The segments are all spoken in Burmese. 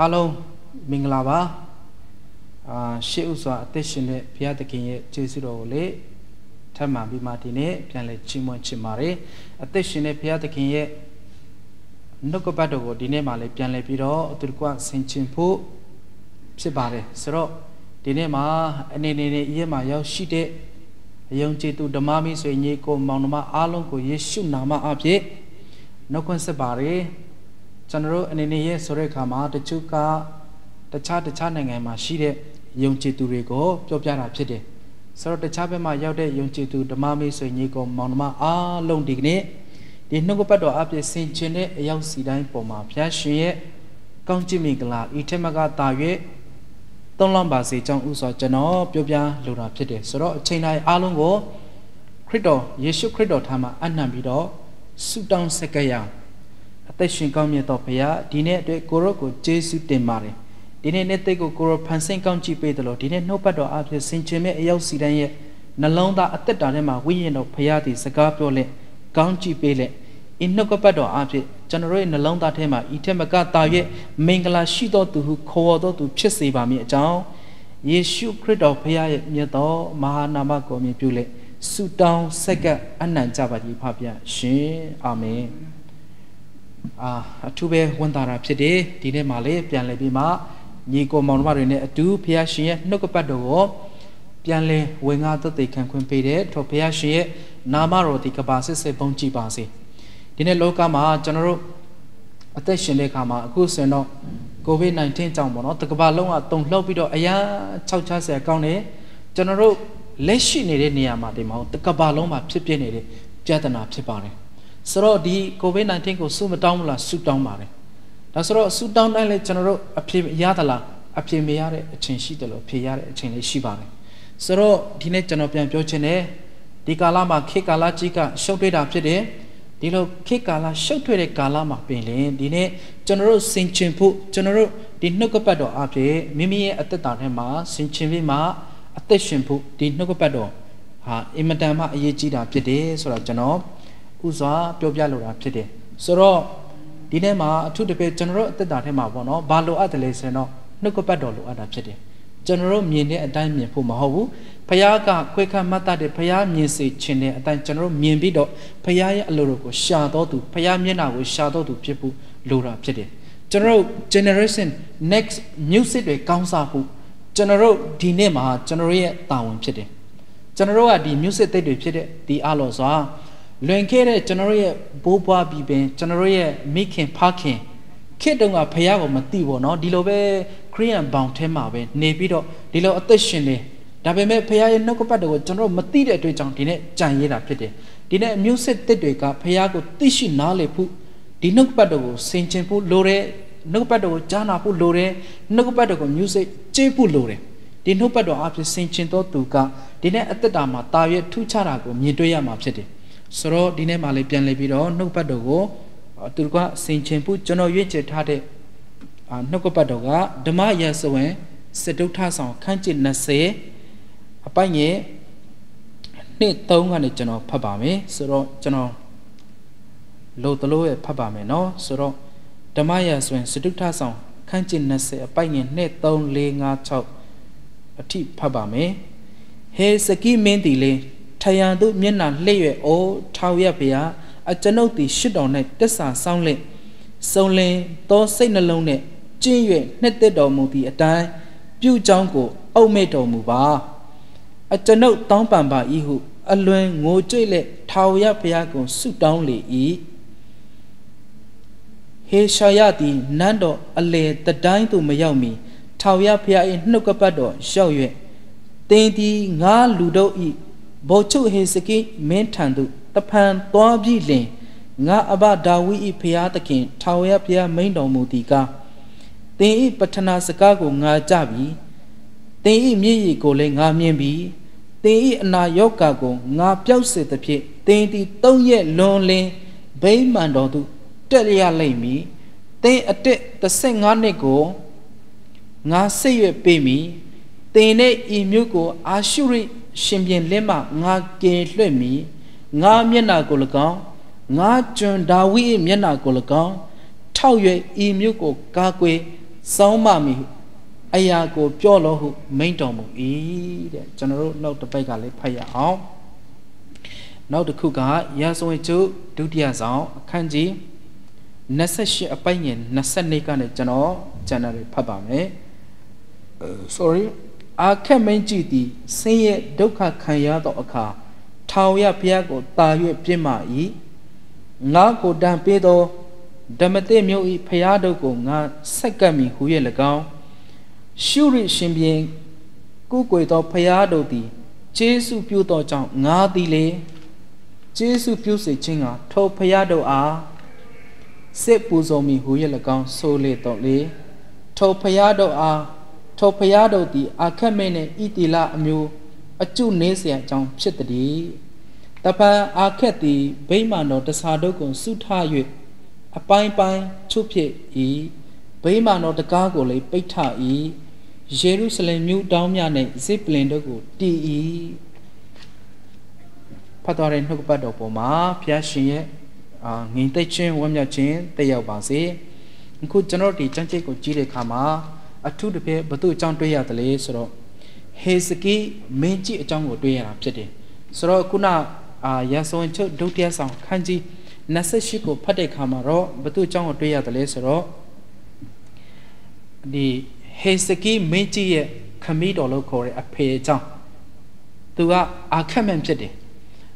အားလုံးမင်္ဂလာပါအာရှေးဥစွာအသက်ရှင်တဲ့ဘုရားသခင်ရဲ့ကျေးဇူးတော်ကိုလေထပ်မံပြီးမှဒီနေ့ပြန်လဲချီးမွမ်းချင်ပါတယ်အသက်ရှင်တဲ့ဘုရားသခင်ရဲ့နှုတ်ကပတ်တော်ကိုဒီနေ့မှလည်းပြန်လဲပြီးတော့သူတို့ကဆင်ခြင်ဖို့ဖြစ်ပါတယ်ဆိုတော့ဒီနေ့မှာအနေနဲ့အရေးမှာရောက်ရှိတဲ့အယုံကြည်သူဓမ္မမိတ်ဆွေညီကိုမောင်နှမအားလုံးကိုယေရှုနာမအဖြစ်နှုတ်ခွန်းဆက်ပါတယ် ကျွန်တော်တို့အနေနဲ့ရဲ့ဆိုတဲ့အခါမှာတချို့ကတခြားတခြားနိုင်ငံမှာရှိတဲ့ယုံကြည်သူတွေကိုပြောပြတာဖြစ်တယ်ဆိုတော့တခြားဘက်မှာရောက်တဲ့ယုံကြည်သူဓမ္မမိတ်ဆွေညီကောင်မောင်နှမအားလုံးဒီကနေ့ဒီနှုတ်ကပတ်တော်အပြည့်ဆင်ခြင်တဲ့အရောက်စီတိုင်းပေါ်မှာဘုရားရှင်ရဲ့ကောင်းချီးမင်္ဂလာဤထက်မကတာ၍သုံးလောင်းပါစေကြောင်းဥစွာကျွန်တော်ပြောပြလိုတာဖြစ်တယ်ဆိုတော့အချိန်တိုင်းအားလုံးကိုခရစ်တော်ယေရှုခရစ်တော်ထားမှာအနံ့ပြီးတော့ဆုတောင်းဆက်ကရအောင် အသက်ရှင်ကောင်းမြတ်သောဘုရားဒီနေ့အတွက်ကိုရော့ကိုကျေးဇူးတင်ပါတယ်ဒီနေ့နေ့သိကိုကိုရောဖန်ဆင်းကောင်းကြည့်ပေးတယ်လို့ဒီနေ့နှုတ်ပတ်တော်အဖြစ်ဆင်ခြင်မဲ့အရောက်စီတန်းရဲ့နှလုံးသားအသက်တာထဲမှာဝိညာဉ်တော်ဘုရားသည်စကားပြောလက်ကောင်းကြည့်ပေးလက်ဤနှုတ်ကပတ်တော်အဖြစ်ကျွန်တော်ရဲ့နှလုံးသားထဲမှာဤထက်မကတာ၍မင်္ဂလာရှိသောသူဟုခေါ်တော်သူဖြစ်စေပါမည်အကြောင်းယေရှုခရစ်တော်ဘုရားရဲ့မြတ်သောမဟာနာမကိုမြင်ပြုလက်ဆုတောင်းဆက်ကပ်အနံ့ကြပါသည်ဖပါရှင်အာမင် အာအထူးပဲဝန်တာတာဖြစ်တယ်ဒီနေ့မှလည်းပြန်လည်ပြီးမှညီကိုမောင်နှမတွေနဲ့အတူဘုရားရှင်ရဲ့နှုတ်ကပတ်တော်ကိုပြန်လည်ဝင်ငါသက်သေခံခွင့်ပေးတဲ့ထိုဘုရားရှင်ရဲ့နာမတော်ဒီကပါစစ်စစ်ပုံကြည်ပါစေဒီနေ့လောကမှာကျွန်တော်တို့အသက်ရှင်တဲ့အခါမှာအခုဆိုရင်တော့ COVID-19 ကြောင့်ပေါ့နော်တကဘာလုံးကတုံလှုပ်ပြီးတော့အရာ6ချဆရာကောင်းတယ်ကျွန်တော်တို့လက်ရှိနေတဲ့နေရာမှာဒီမှာတကဘာလုံးမှာဖြစ်ပြနေတဲ့ပြဿနာဖြစ်ပါတယ် ဆိုတော့ဒီ COVID-19 ကိုစုမတောင်းဘူးလားစုတောင်းပါတယ်ဒါဆိုတော့စုတောင်းတိုင်းလဲကျွန်တော်တို့အဖြေရသလားအဖြေမရတဲ့အချိန်ရှိတယ်လို့ဖြေရတဲ့အချိန်လေးရှိပါတယ်ဆိုတော့ဒီနေ့ကျွန်တော်ပြန်ပြောချင်တယ်ဒီကာလမှာခေတ်ကာလကြီးကရှုပ်ထွေးတာဖြစ်တယ်ဒီလိုခေတ်ကာလရှုပ်ထွေးတဲ့ကာလမှာပင်လင်ဒီနေ့ကျွန်တော်တို့စင်ချင်ဖို့ကျွန်တော်တို့ဒီနှုတ်ကပတ်တော်အဖြစ်မိမိရဲ့အသက်တာထဲမှာစင်ချင်ပြီးမှအသက်ရှင်ဖို့ဒီနှုတ်ကပတ်တော်ဟာအင်မတန်မှအရေးကြီးတာဖြစ်တယ်ဆိုတော့ကျွန်တော် ဥစွာပြောပြလိုတာဖြစ်တယ်ဆိုတော့ဒီနေ့မှာအထုတပြည့်ကျွန်တော်တို့အသက်တာထဲမှာပေါ့နော်ဘာလိုအပ်တယ်လဲဆိုရင်တော့နှုတ်ကပတ်တော်လိုအပ်တာဖြစ်တယ်ကျွန်တော်တို့မြင်တဲ့အတိုင်းမြင်ဖို့မဟုတ်ဘူးဖခင်ကခွေခတ်မှတ်တတ်တဲ့ဖခင်မြင်စေခြင်းတဲ့အတိုင်းကျွန်တော်တို့မြင်ပြီးတော့ဖခင်ရဲ့အလိုတော်ကိုရှာတော်သူဖခင်မျက်နှာကိုရှာတော်သူဖြစ်ဖို့လိုတာဖြစ်တယ်ကျွန်တော်တို့ generation next music တွေကောင်းစားဖို့ကျွန်တော်တို့ဒီနေ့မှာကျွန်တော်ရဲ့တာဝန်ဖြစ်တယ်ကျွန်တော်တို့ကဒီ music သိတွေဖြစ်တဲ့ဒီအလောစွာ လွင်ခဲ့တဲ့ကျွန်တော်ရဲ့ဘိုးဘွားပြီးပင်ကျွန်တော်ရဲ့မိခင်ဖခင်ခေတုံးကဖះကိုမသိဘောเนาะဒီလိုပဲခရိယန်ဘောင်ထဲမှာပဲနေပြီးတော့ဒီလိုအသက်ရှင်နေဒါပေမဲ့ဖះရဲ့နှုတ်ကပတ်တော်ကိုကျွန်တော်မသိတဲ့အတွက်ကြောင့်ဒီနေ့ကြံရတာဖြစ်တယ်ဒီနေ့မျိုးစစ်တစ်တွေကဖះကိုသိရှိနားလေဖို့ဒီနှုတ်ကပတ်တော်ကိုဆင်ခြင်ဖို့လိုတယ်နှုတ်ပတ်တော်ကိုကြားနာဖို့လိုတယ်နှုတ်ပတ်တော်ကိုမျိုးစစ်ကြေးဖို့လိုတယ်ဒီနှုတ်ပတ်တော်အဖြစ်ဆင်ခြင်သောသူကဒီနေ့အသက်တာမှာတာရွေထူးခြားတာကိုမြင်တွေ့ရမှာဖြစ်တယ် ဆိုတော့ဒီနေ့မှလည်းပြန်လည်ပြီးတော့နှုတ်ပတ်တော်ကိုသူကဆင်ခြင်ဖို့ကျွန်တော်ရွေးချယ်ထားတဲ့နှုတ်ကပတ်တော်ကဓမ္မရစဝင်စတုထဆောင်ခန်းကျစ်20အပိုင်ငယ်နှစ်3ကနေကျွန်တော်ဖတ်ပါမယ်ဆိုတော့ကျွန်တော်လို့တလို့ရဖတ်ပါမယ်เนาะဆိုတော့ဓမ္မရစဝင်စတုထဆောင်ခန်းကျစ်20အပိုင်ငယ်နှစ်3 4 5 6အထိဖတ်ပါမယ်ဟေစကိမင်းတီလေး ထယံတို့မျက်နှာလှည့်ရွယ်အိုးထောက်ရဖျားအကျွန်ုပ်သည်ရှစ်တော်၌တက်ဆာဆောင်းလင့်စုံလင်သောစိတ်နှလုံးနှင့်ကျင့်၍နှစ်သက်တော်မူသည့်အတိုင်းပြုကြောင်းကို အုပ်မိတ်တော်မူပါအကျွန်ုပ်တောင်းပန်ပါ၏ဟု အလွန်ငိုကြွေ့လက်ထာဝရဘုရားကိုဆုတောင်းလေ၏ဟေရှာယသည်နန်းတော်အလေတတိုင်းသို့မရောက်မီထာဝရဘုရား၏နှုတ်ကပတ်တော်ရောက်၍တင်းသည်ငါလူတို့၏ ဘောချုပ်ဟေစကိမင်းထံသို့တဖန်သွားပြီးလင်ငါအဘဒါဝိ၏ဖျားသခင်ထာဝရဘုရားမိန်တော်မူသည်ကားသင်၏ပထနာစကားကိုငါကြပြီသင်၏မျက်ရည်ကိုလည်းငါမြင်ပြီသင်၏အနာရောဂါကိုငါပျောက်စေသဖြင့်သင်သည်သုံးရက်လွန်လင်းဗိမာန်တော်သို့တက်ရလိမ့်မည်သင်အတက်35နှစ်ကိုငါစိတ်ရွပေးမည်သင်နဲ့ဤမြို့ကိုအာရှုရိရှင်ပြန်လက်မှငါကယ်လွှဲ့မည်ငါမျက်နာကို၎င်းငါကျွန်ဒါဝိ၏မျက်နာကို၎င်းထောက်၍ဤမြို့ကိုကာကွယ်စောင်းမမီအရာကိုပြောလို့ဟုမိန့်တော်မူ၏တဲ့ကျွန်တော်တို့နောက်တစ်ပိုက်ကလေးဖတ်ရအောင်နောက်တစ်ခုကရာဇဝင်ကျုဒုတိယဆောင်အခန်းကြီး28အပိုက်ငယ်22ကနေကျွန်တော်ကျန်တယ်ဖတ်ပါမယ် sorry အာခက်မင်းကြည်သည်ဆင်းရဲဒုက္ခခံရသောအခါထောင်ရဘုရားကိုတာ၍ပြစ်မှ၏ငါကိုတန်ပေးသောဓမ္မတိမျိုးဤဖရာတို့ကိုငါဆက်ကပ်မိဟူ၍၎င်းရှုရိရှင်ပြန်ကုကွေသောဖရာတို့သည်ကျေးဇူးပြုသောကြောင့်ငါသည်လေကျေးဇူးပြုစေခြင်းကထိုဖရာတို့အားစစ်ပူဇော်မိဟူ၍၎င်းဆိုလေတော့လေထိုဖရာတို့အား ထိုဖရာတို့သည်အာခက်မဲနှင့်ဣတိလအမျိုးအကျုနေเสียအကြောင်းဖြစ်သည်တပံအာခက်သည်ဗိမာန်တော်တဆာတို့ကိုဆုထား၍အပိုင်းပိုင်းချုပ်ဖြစ်၏ဗိမာန်တော်တကားကိုလည်းပိတ်ထ၏ယေရုရှလင်မြို့တောင်းများနှင့်ဇစ်ပလင်တို့ကိုတည်၏ဖတ်တော်တဲ့နှုတ်ပတ်တော်ပေါ်မှာဖျားရှင်ရဲ့အာငြိမ်သက်ခြင်းဝမ်းမြောက်ခြင်းတက်ရောက်ပါစေအခုကျွန်တော်ဒီစံချိတ်ကိုကြည့်တဲ့အခါမှာ အထူးတစ်ပြည့်ဘသူအကြောင်းတွေ့ရတယ်လေဆိုတော့ဟေစကီမင်းကြီးအကြောင်းကိုတွေ့ရတာဖြစ်တယ်ဆိုတော့ခုနအာရဆိုရင်ချုပ်ဒုတိယဆောင်ခန်းကြီး28ကိုဖတ်တဲ့အခါမှာတော့ဘသူအကြောင်းကိုတွေ့ရတယ်လဲဆိုတော့ဒီဟေစကီမင်းကြီးရဲ့ခမီးတော်လို့ခေါ်တဲ့အဖေအကြောင်းသူကအာခက်မန်ဖြစ်တယ်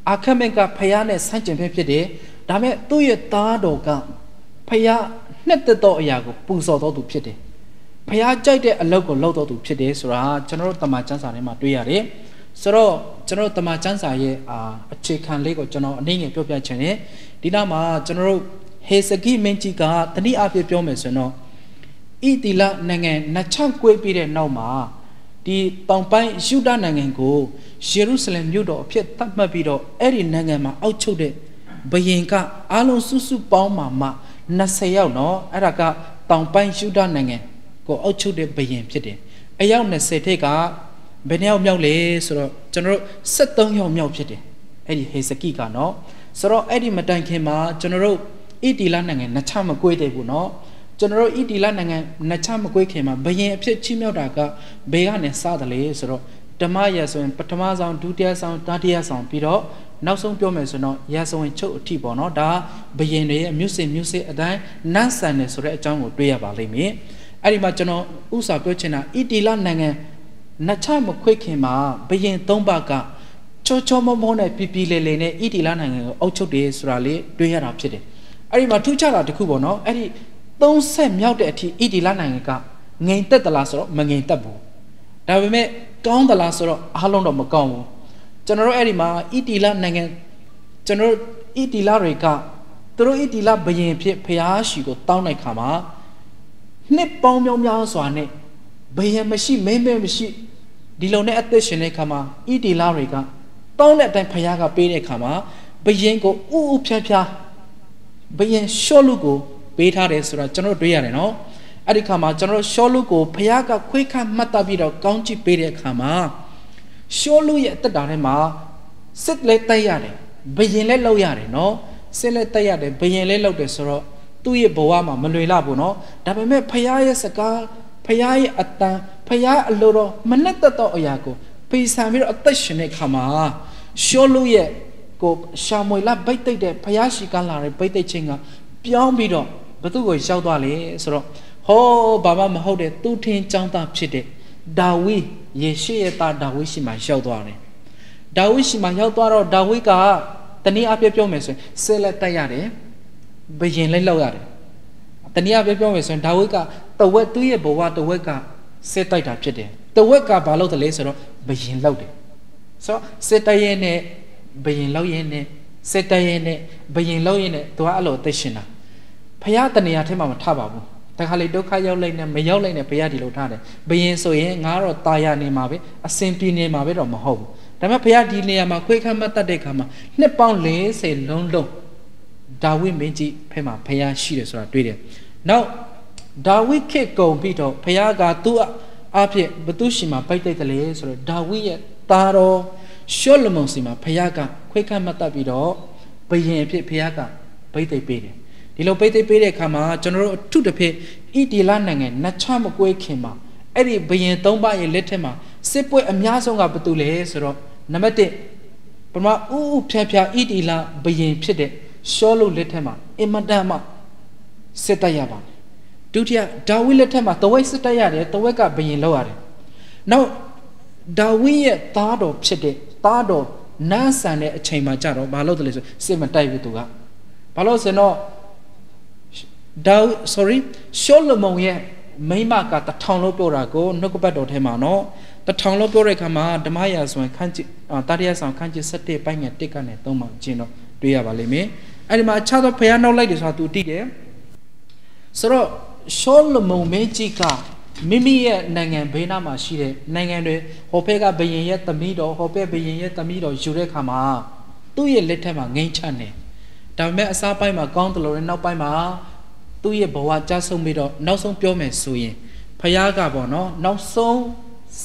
အာခက်မန်ကဖယားနဲ့ဆန့်ကျင်ဖက်ဖြစ်တယ်ဒါမဲ့သူ့ရဲ့သားတော်ကဖယားနှစ်သက်သောအရာကိုပူဇော်တော်သူဖြစ်တယ် ဖျားကြိုက်တဲ့အလုပ်ကိုလုပ်တော့သူဖြစ်တယ်ဆိုတာကျွန်တော်တို့တမန်ကျမ်းစာထဲမှာတွေ့ရတယ်ဆိုတော့ကျွန်တော်တို့တမန်ကျမ်းစာရဲ့အခြေခံလေးကိုကျွန်တော်အနည်းငယ်ပြောပြချင်တယ်ဒီနောက်မှာကျွန်တော်တို့ဟေစကိမင်းကြီးကတတိအဖြစ်ပြောမယ်ဆိုတော့ဣတိလနိုင်ငံနှစ်ချောင်းကွေးပြီးတဲ့နောက်မှာဒီတောင်ပိုင်းယူဒနိုင်ငံကိုယေရုရှလင်မြို့တော်အဖြစ်သတ်မှတ်ပြီးတော့အဲ့ဒီနိုင်ငံမှာအောက်ချုပ်တဲ့ဘယင်ကအားလုံးစုစုပေါင်းမှမှ20ရောက်နော်အဲ့ဒါကတောင်ပိုင်းယူဒနိုင်ငံ ကိုအုပ်ချုပ်တဲ့ဘယင်ဖြစ်တယ်အယောက်20ထိပ်ကဘယ်နှယောက်မြောက်လဲဆိုတော့ကျွန်တော်တို့73ယောက်မြောက်ဖြစ်တယ်အဲ့ဒီဟေစကိကနော်ဆိုတော့အဲ့ဒီမတိုင်ခင်မှာကျွန်တော်တို့ဣတီလနိုင်ငံနှချမကွေးတဲ့ဘူးနော်ကျွန်တော်တို့ဣတီလနိုင်ငံနှချမကွေးခင်မှာဘယင်အဖြစ်ချီးမြှောက်တာကဘယ်ကနေစတယ်လဲဆိုတော့ဓမ္မရဆိုရင်ပထမဆောင်ဒုတိယဆောင်တတိယဆောင်ပြီးတော့နောက်ဆုံးပြောမယ်ဆိုတော့ရာဇဝင်ချုပ်အထိပေါ့နော်ဒါဘယင်တွေရဲ့မြို့စစ်မြို့စစ်အတိုင်းနတ်ဆန်တယ်ဆိုတဲ့အကြောင်းကိုတွေ့ရပါလိမ့်မယ် အဲ့ဒီမှာကျွန်တော်ဥစွာပြောချင်တာဣတီလနိုင်ငံနှချမခွေခင်မှာဘယင်သုံးပါးကချောချောမောမောနဲ့ပြပြလေလေနဲ့ဣတီလနိုင်ငံကိုအုပ်ချုပ်တယ်ဆိုတာလေးတွေ့ရတာဖြစ်တယ်အဲ့ဒီမှာထူးခြားတာတစ်ခုပေါ့နော်အဲ့ဒီ30မြောက်တဲ့အထိဣတီလနိုင်ငံကငိန်တက်သလားဆိုတော့မငိန်တက်ဘူးဒါပေမဲ့ကောင်းသလားဆိုတော့အားလုံးတော့မကောင်းဘူးကျွန်တော်တို့အဲ့ဒီမှာဣတီလနိုင်ငံကျွန်တော်တို့ဣတီလတွေကသူတို့ဣတီလဘယင်ဖြစ်ဖျားရှိကိုတောင်းတဲ့ခါမှာ နှစ်ပေါင်းများများစွာနဲ့ဘယံမရှိမင်းမဲမရှိဒီလုံနဲ့အသက်ရှင်တဲ့ခါမှာဣတီလာတွေကတောင်းတဲ့အတိုင်းဖယားကပေးတဲ့ခါမှာဘယင်ကိုဥဥဖြားဖြားဘယင်ရှော့လူကိုပေးထားတယ်ဆိုတာကျွန်တော်တွေ့ရတယ်နော်အဲ့ဒီခါမှာကျွန်တော်ရှော့လူကိုဖယားကခွေးခတ်မှတ်တပ်ပြီးတော့ကောင်းကြည့်ပေးတဲ့ခါမှာရှော့လူရဲ့အသက်တာထဲမှာစစ်လည်းတိုက်ရတယ်ဘယင်လည်းလောက်ရတယ်နော်စစ်လည်းတိုက်ရတယ်ဘယင်လည်းလောက်တယ်ဆိုတော့ သူ့ရဲ့ဘဝမှာမလွယ်လဘူးနော်ဒါပေမဲ့ဖခင်ရဲ့စကားဖခင်ရဲ့အတန်ဖခင်အလိုတော်မနဲ့တတ်တော့အရာကိုပေဆံပြီးတော့အသက်ရှင်တဲ့ခါမှာရှောလုရဲ့ကိုရှာမွေလာဗိတ်တိတ်တဲ့ဖခင်ရှိကလာတဲ့ဗိတ်တိတ်ချင်းကပြောင်းပြီးတော့ဘသူ့ကိုရောက်သွားလေဆိုတော့ဟောဘာမှမဟုတ်တဲ့သူထင်းចောင်းသားဖြစ်တဲ့ဒါဝိယေရှုရဲ့သားဒါဝိရှိမှရောက်သွားတယ်ဒါဝိရှိမှရောက်သွားတော့ဒါဝိကတနည်းအားဖြင့်ပြောမယ်ဆိုရင်ဆဲလက်တက်ရတယ် ဘယင်လိုက်လောက်ရတယ်တနည်းအားဖြင့်ပြောမယ်ဆိုရင်ဒါဝိဒ်ကတဝက်သူ့ရဲ့ဘဝတဝက်ကစစ်တိုက်တာဖြစ်တယ်တဝက်ကဘာလုပ်တယ်လဲဆိုတော့ဘယင်လောက်တယ်ဆိုတော့စစ်တိုက်ရဲ့နဲ့ဘယင်လောက်ရဲ့နဲ့စစ်တိုက်ရဲ့နဲ့ဘယင်လောက်ရဲ့နဲ့သူကအဲ့လိုသိရှင်တာဖះတနေရာထဲမှာမထပါဘူးတခါလေဒုက္ခရောက်လိုက်နဲ့မရောက်လိုက်နဲ့ဘုရားဒီလိုထားတယ်ဘယင်ဆိုရင်ငါတော့ตายရနေမှာပဲအစင်ပြေနေမှာပဲတော့မဟုတ်ဘူးဒါပေမဲ့ဘုရားဒီနေရာမှာခွေးခမ်းမတ်တတ်တဲ့ခါမှာနှစ်ပေါင်း40လုံးလုံး ဒါဝိမင်းကြီးဖဲမှာဖះရှိတယ်ဆိုတာတွေ့တယ်။နောက်ဒါဝိခေကုံပြီးတော့ဖះကသူ့အဖြစ်ဘသူရှိမှာပိုက်တိုက်တယ်လေဆိုတော့ဒါဝိရဲ့သားတော်ရှောလမုန်စီမှာဖះကခွေးခတ်မှတ်တတ်ပြီးတော့ဘယင်အဖြစ်ဖះကပိတ်သိပ်ပေးတယ်။ဒီလိုပိတ်သိပ်ပေးတဲ့အခါမှာကျွန်တော်တို့အထုတစ်ဖြစ်ဟဣတီလနိုင်ငံနတ်ချမကွေးခင်မှာအဲ့ဒီဘယင်၃ပါးရဲ့လက်ထက်မှာစစ်ပွဲအများဆုံးကဘာတူလဲဆိုတော့နံပါတ်1ပထမဥဥဖြားဖြားဣတီလဘယင်ဖြစ်တဲ့ ရှောလုလက်ထက်မှာအင်မတန်မှစစ်တိုက်ရပါတယ်ဒုတိယဒါဝိလက်ထက်မှာတဝိတ်စစ်တိုက်ရတယ်တဝက်ကဘယင်လောက်ရတယ်နောက်ဒါဝိရဲ့သားတော်ဖြစ်တဲ့သားတော်နန်းဆန်တဲ့အချိန်မှာကြတော့ဘာလို့တလဲဆိုစစ်မတိုက်ဘူးသူကဘာလို့ဆိုတော့ဒါ sorry ရှောလမုန်ရဲ့မိမကတထောင်လို့ပြောတာကိုနှုတ်ကပတ်တော်ထဲမှာနော်တထောင်လို့ပြောတဲ့အခါမှာဓမ္မရာဆိုရင်ခန်းကြီးတာရိယဆောင်ခန်းကြီး7ပိုင်းငယ်1ကနေ3မှာကျင်းတော့တွေ့ရပါလိမ့်မယ် အဲ့ဒီမှာအခြားသောဖျားနောက်လိုက်တယ်ဆိုတာ तू သိတယ်ဆိုတော့ရှောလမုန်မင်းကြီးကမိမိရဲ့နိုင်ငံဘေးနားမှာရှိတဲ့နိုင်ငံတွေဟောဖက်ကဘယင်ရဲ့သမီးတော်ဟောဖက်ဘယင်ရဲ့သမီးတော်ယူတဲ့ခါမှာသူ့ရဲ့လက်ထက်မှာငိမ့်ချနေဒါပေမဲ့အစားပိုင်းမှာကောင်းတယ်လို့နောက်ပိုင်းမှာသူ့ရဲ့ဘဝကြဆုံးပြီးတော့နောက်ဆုံးပြောမယ်ဆိုရင်ဖះကပေါ့နော်နောက်ဆုံး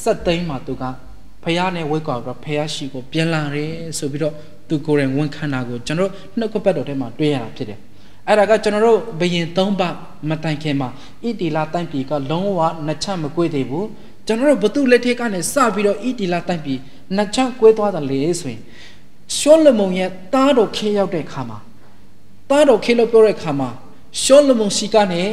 စက်သိမ်းမှာသူကဖះနဲ့ဝိတ်ကွာပြီးတော့ဖះရှိကိုပြန်လာတယ်ဆိုပြီးတော့ သူကိုယ်တိုင်ဝန်ခံတာကိုကျွန်တော်နှုတ်ကပတ်တော်ထဲမှာတွေ့ရတာဖြစ်တယ်အဲ့ဒါကကျွန်တော်တို့ဘယင်၃ပါမတိုင်ခင်မှာဣတီလာတိုင်ပြည်ကလုံးဝနှစ်ချက်မကွေးသေးဘူးကျွန်တော်တို့ဘသူလက်ထက်ကနေစပြီးတော့ဣတီလာတိုင်ပြည်နှစ်ချက်ကွေးသွားတယ်လေဆိုရင်ရှောလမုန်ရဲ့တားတော်ခေရောက်တဲ့ခါမှာတားတော်ခေလို့ပြောတဲ့ခါမှာရှောလမုန်ရှိကနေ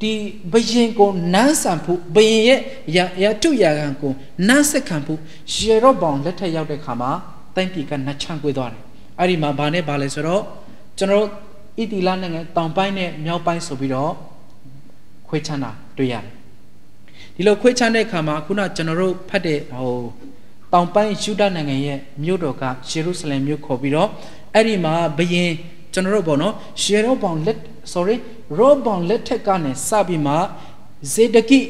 ဒီဘယင်ကိုနန်းဆန်ဖို့ဘယင်ရဲ့ရရတုရကံကိုနန်းဆက်ခံဖို့ရေရော့ပေါင်လက်ထက်ရောက်တဲ့ခါမှာ တိုင်ပြည်ကနှစ်ချမ်းကွေးသွားတယ်အဲ့ဒီမှာဘာနဲ့ဘာလဲဆိုတော့ကျွန်တော်ဣတိလနိုင်ငံတောင်ပိုင်းနဲ့မြောက်ပိုင်းဆိုပြီးတော့ခွေးချမ်းတာတွေ့ရတယ်ဒီလိုခွေးချမ်းတဲ့အခါမှာခုနကျွန်တော်တို့ဖတ်တဲ့ဟိုတောင်ပိုင်းယူဒနိုင်ငံရဲ့မြို့တော်ကယေရုရှလင်မြို့ခေါ်ပြီးတော့အဲ့ဒီမှာဘယင်ကျွန်တော်တို့ပေါ့နော်ရှေရောဘောင်လက် sorry ရောဘောင်လက်ထက်ကနေစပြီးမှဇေဒကိ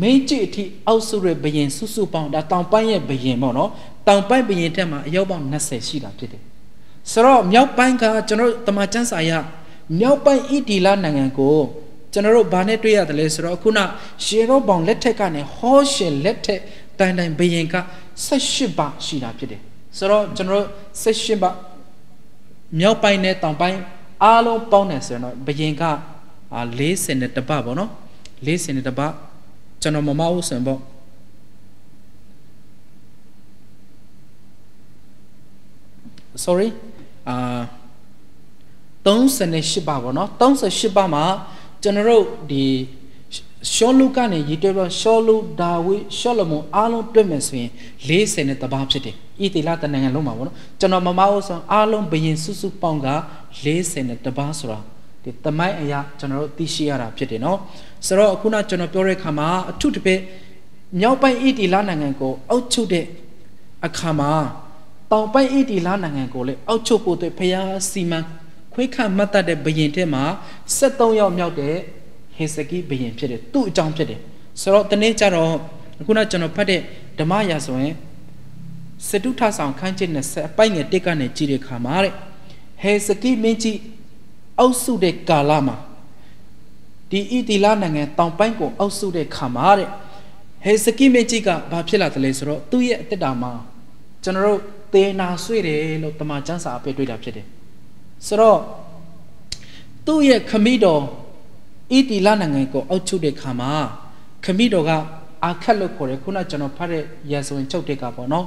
မင်းကြီးအထိအောက်စုရဲ့ဘယင်စုစုပေါင်းဒါတောင်ပိုင်းရဲ့ဘယင်ပေါ့နော် တောင်ပိုင်းဘယင်ထက်မှာအယောက်ပေါင်း20ရှိတာဖြစ်တယ်ဆိုတော့မြောက်ပိုင်းကကျွန်တော်တမန်ကျမ်းစာရမြောက်ပိုင်းဣတီလနိုင်ငံကိုကျွန်တော်တို့ဘာနဲ့တွေ့ရတယ်လဲဆိုတော့ခုနရှေရောဘောင်လက်ထက်ကနေဟောရှင်လက်ထက်တိုင်တိုင်ဘယင်က18ပါရှိတာဖြစ်တယ်ဆိုတော့ကျွန်တော်တို့18ပါမြောက်ပိုင်းနဲ့တောင်ပိုင်းအားလုံးပေါင်းတယ်ဆိုရင်တော့ဘယင်က40နဲ့တပပေါ့နော်40နဲ့တပကျွန်တော်မမဟုတ်ဆိုရင်ပေါ့ sorry အာ38ပါပေါ့နော်38ပါမှာကျွန်တော်တို့ဒီရှောလုကနေရည်တွဲပြီးရှောလုဒါဝိရှောလမုန်အားလုံးတွက်မယ်ဆိုရင်40နဲ့တပါးဖြစ်တယ်ဣတိလတနိုင်ငံလုံးမှာပေါ့နော်ကျွန်တော်မမဟုတ်ဆိုအားလုံးဘယင်စုစုပေါင်းက40နဲ့တပါးဆိုတာဒီတမိုင်းအရာကျွန်တော်တို့သိရှိရတာဖြစ်တယ်နော်ဆိုတော့အခုနကျွန်တော်ပြောတဲ့အခါမှာအထုတပည့်မြောက်ပိုင်းဣတိလနိုင်ငံကိုအုပ်ချုပ်တဲ့အခါမှာ တောင်ပိုင်းဣတီလာနိုင်ငံကိုလည်းအောက်ချုပ်ဖို့အတွက်ဖျားစီမံခွေးခန့်မှတ်တတ်တဲ့ဘယင်ထဲမှာ73ယောက်မြောက်တဲ့ဟေစကိဘယင်ဖြစ်တယ်သူ့အကြောင်းဖြစ်တယ်ဆိုတော့တနေ့ကျတော့ခုနကျွန်တော်ဖတ်တဲ့ဓမ္မရာဆိုရင်စတုထဆောင်ခန်းကျစ်20အပိုက်ငယ်တစ်ကနေကြည့်တဲ့ခါမှာတဲ့ဟေစကိမင်းကြီးအောက်စုတဲ့ကာလမှာဒီဣတီလာနိုင်ငံတောင်ပိုင်းကိုအောက်စုတဲ့ခါမှာတဲ့ဟေစကိမင်းကြီးကဘာဖြစ်လာတယ်လဲဆိုတော့သူ့ရဲ့အတ္တတာမှာကျွန်တော်တို့ သေနာဆွေ့တယ်လို့တမန်ကျမ်းစာအဖေတွေ့တာဖြစ်တယ်ဆိုတော့သူ့ရဲ့ခမိတော်ဣတီလနိုင်ငံကိုအောက်ချုပ်တဲ့ခါမှာခမိတော်ကအာခတ်လို့ခေါ်တယ်ခုနကျွန်တော်ဖတ်တဲ့ရာဇဝင်ချုပ်တဲ့ကပေါ့နော်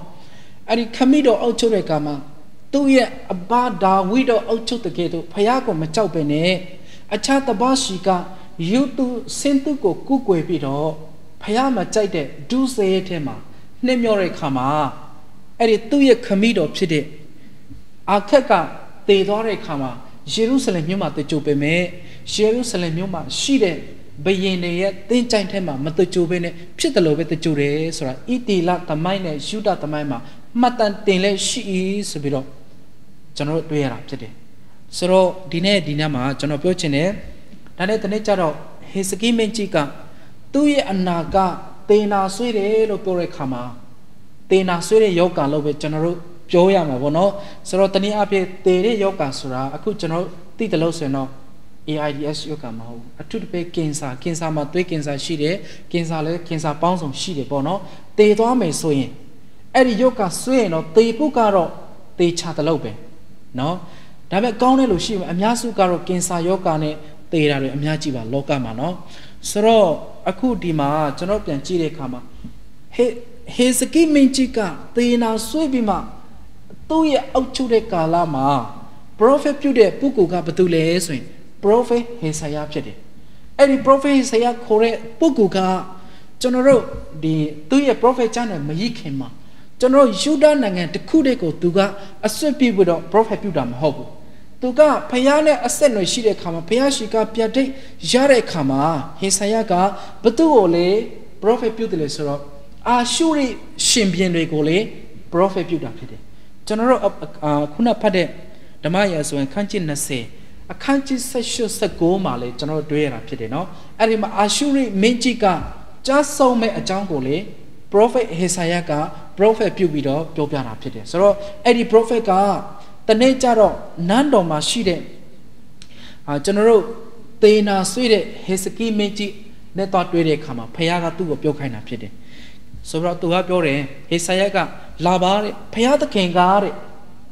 အဲ့ဒီခမိတော်အောက်ချုပ်တဲ့ကမှာသူ့ရဲ့အဘဒါဝိတော်အောက်ချုပ်တဲ့ကဲ့သို့ဖခင်ကိုမကြောက်ပဲနဲ့အခြားတပါးရှိကယူသူစင်သူကိုကုကွယ်ပြီးတော့ဖခင်မကြိုက်တဲ့ဒုစရဲထဲမှာနှိမ့်မြော့တဲ့ခါမှာ အဲ့ဒီသူ့ရဲ့ခမည်းတော်ဖြစ်တဲ့အာခက်ကတည်သွားတဲ့အခါမှာယေရုရှလင်မြို့မှာတကြိုပေမဲ့ယေရုရှလင်မြို့မှာရှိတဲ့ဘယင်တွေရဲ့တင်းကြိုင်ထဲမှာမတကြိုပဲနဲ့ဖြစ်တယ်လို့ပဲတကြိုတယ်ဆိုတာဣတိလသမိုင်းနဲ့ယူဒသမိုင်းမှာမှတ်တမ်းတင်လဲရှိဆိုပြီးတော့ကျွန်တော်တို့တွေ့ရတာဖြစ်တယ်ဆိုတော့ဒီနေ့ဒီနေ့မှာကျွန်တော်ပြောချင်တယ်ဒါနဲ့တနေ့ကျတော့ဟေစကိမင်းကြီးကသူ့ရဲ့အနာကတေနာဆွေးတယ်လို့ပြောတဲ့ခါမှာ တေနာဆွေးတဲ့ယောဂလို့ပဲကျွန်တော်တို့ပြောရမှာပေါ့နော်ဆိုတော့တနည်းအားဖြင့်တေတဲ့ယောဂဆိုတာအခုကျွန်တော်သိတယ်လို့ဆိုရင်တော့ AIDS ယောဂမဟုတ်အထူးတပေးကင်ဆာကင်ဆာမှာသွေးကင်ဆာရှိတယ်ကင်ဆာလည်းကင်ဆာပေါင်းစုံရှိတယ်ပေါ့နော်တေသွားမယ်ဆိုရင်အဲ့ဒီယောဂဆွေးရင်တော့တေဖို့ကတော့တေချတယ်လို့ပဲနော်ဒါပေမဲ့ကောင်းတဲ့လူရှိမယ်အများစုကတော့ကင်ဆာယောဂနဲ့သေတာတွေအများကြီးပါလောကမှာနော်ဆိုတော့အခုဒီမှာကျွန်တော်ပြန်ကြည့်တဲ့အခါမှာဟေ ဟေစကိမင်းကြီးကသေနာဆွေးပြီးမှသူ့ရဲ့အောက်ချုပ်တဲ့ကာလမှာ prophet ပြုတဲ့ပုဂ္ဂိုလ်ကဘာတူလဲဆိုရင် prophet ဟေဆာယဖြစ်တယ်အဲ့ဒီ prophet ဟေဆာယခေါ်တဲ့ပုဂ္ဂိုလ်ကကျွန်တော်တို့ဒီသူ့ရဲ့ prophet ကျမ်းနဲ့မရခင်မှာကျွန်တော်ယူဒနိုင်ငံတစ်ခုတည်းကိုသူကအဆွတ်ပြပြီးတော့ prophet ပြုတာမဟုတ်ဘူးသူကဖျားနဲ့အဆက်နွယ်ရှိတဲ့အခါမှာဖျားရှိကပြတ်တိတ်ရတဲ့အခါမှာဟေဆာယကဘသူ့ကိုလေ prophet ပြုတယ်လေဆိုတော့ အာရှုရိရှင်ပြန်တွေကိုလေ prophet ပြုတာဖြစ်တယ်ကျွန်တော်တို့ခုနဖတ်တဲ့ဓမ္မရာဆိုရင်ခန်းကျစ်20အခန်းကျစ်18 19မှာလေကျွန်တော်တို့တွေ့ရတာဖြစ်တယ်နော်အဲ့ဒီမှာအာရှုရိမင်းကြီးကကြားဆုံးမဲ့အကြောင်းကိုလေ prophet ဟေဆာယက prophet ပြုပြီးတော့ပြောပြတာဖြစ်တယ်ဆိုတော့အဲ့ဒီ prophet ကတနေ့ကျတော့နန်းတော်မှာရှိတဲ့အာကျွန်တော်တို့သေနာဆွေးတဲ့ဟေစကီမင်းကြီးနဲ့တော့တွေ့တဲ့အခါမှာဖခင်ကသူ့ကိုပြောခိုင်းတာဖြစ်တယ် ဆိုတော့သူကပြောတယ်ဟေဆာယကလာပါတဲ့ဖခင်သခင်ကတဲ့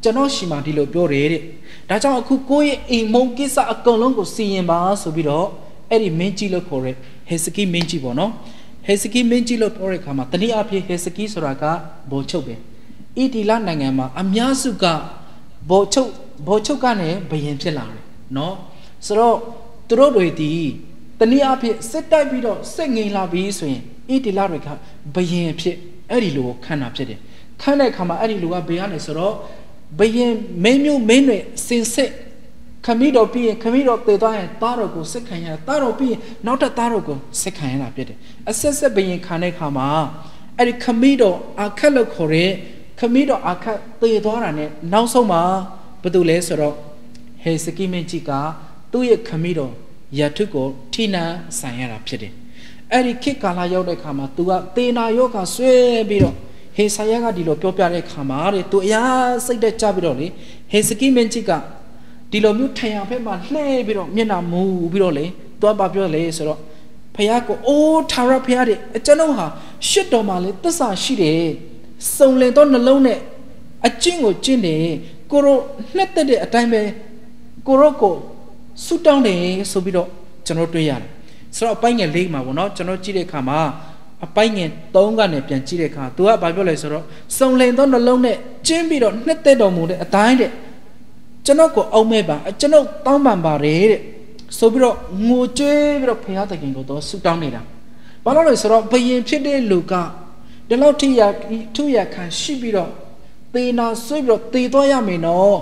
ကျွန်တော်ရှိမှဒီလိုပြောတယ်တဲ့ဒါကြောင့်အခုကိုယ့်ရဲ့အိမ်မုံကိစ္စအကုန်လုံးကိုစီရင်ပါဆိုပြီးတော့အဲ့ဒီမင်းကြီးလို့ခေါ်တဲ့ဟေစကီမင်းကြီးပေါ့နော်ဟေစကီမင်းကြီးလို့ပြောတဲ့အခါမှာတနည်းအားဖြင့်ဟေစကီဆိုတာကဘိုလ်ချုပ်ပဲဣတီလနိုင်ငံမှာအများစုကဗိုလ်ချုပ်ဗိုလ်ချုပ်ကနေဘယင်ဖြစ်လာတယ်နော်ဆိုတော့သူတို့တွေဒီတနည်းအားဖြင့်စစ်တိုက်ပြီးတော့စစ်ငိန်လာပြီးဆိုရင် ဣတိလတွေကဘယင်ဖြစ်အဲ့ဒီလိုခံတာဖြစ်တယ်ခံတဲ့အခါမှာအဲ့ဒီလိုကဘယ်ကနေဆိုတော့ဘယင်မင်းမျိုးမင်းတွေစင်စစ်ခမီးတော်ပြီးရင်ခမီးတော်တည်သွားရင်သားတော်ကိုစစ်ခံရသားတော်ပြီးရင်နောက်ထပ်သားတော်ကိုစစ်ခံရတာဖြစ်တယ်အဆက်ဆက်ဘယင်ခံတဲ့အခါမှာအဲ့ဒီခမီးတော်အခက်လို့ခေါ်တဲ့ခမီးတော်အခက်တည်သွားတာ ਨੇ နောက်ဆုံးမှာဘာတူလဲဆိုတော့ဟေစကိမင်းကြီးကသူ့ရဲ့ခမီးတော်ယထုကိုထိနန်းဆိုင်ရတာဖြစ်တယ် အဲ့ဒီခေတ်ကာလရောက်တဲ့ခါမှာ तू ကသေနာယောဂဆွဲပြီးတော့ဟေဆာယကဒီလိုပြောပြတဲ့ခါမှာတဲ့ तू အရာစိတ်တက်ကြပြီးတော့လေဟေစကိမင်းကြီးကဒီလိုမျိုးထိုင်အောင်ဖက်မှာလှဲပြီးတော့မျက်နှာမူပြီးတော့လေသူကပြောလေဆိုတော့ဖះကိုအိုးထာဝရဖះတဲ့အကျွန်ုပ်ဟာရှစ်တော်မှာလေသစ္စာရှိတယ်စုံလင်သောနှလုံးနဲ့အကျင့်ကိုကျင့်တယ်ကိုရောနှစ်သက်တဲ့အတိုင်းပဲကိုရောကိုဆုတောင်းတယ်ဆိုပြီးတော့ကျွန်တော်တွေ့ရတယ် ဆိုတော့အပိုင်းငယ်လေးမှာပေါ့နော်ကျွန်တော်ကြည့်တဲ့အခါမှာအပိုင်းငယ်3ကနေပြန်ကြည့်တဲ့အခါ तू ကဘာပြောလဲဆိုတော့စုံလင်သောနှလုံးနဲ့ကျင်းပြီးတော့နှစ်သက်တော်မူတဲ့အတိုင်းတဲ့ကျွန်တော်ကိုအောက်မဲ့ပါကျွန်တော်တောင်းပန်ပါတယ်တဲ့ဆိုပြီးတော့ငိုကြွေးပြီးတော့ဖခင်သခင်ကိုတော့ဆုတောင်းနေတာဘာလို့လဲဆိုတော့ဘယင်ဖြစ်တဲ့လူကဒီလောက်ထိရထုရခံရှိပြီးတော့သေနာဆွေးပြီးတော့သေသွားရမယ်နော်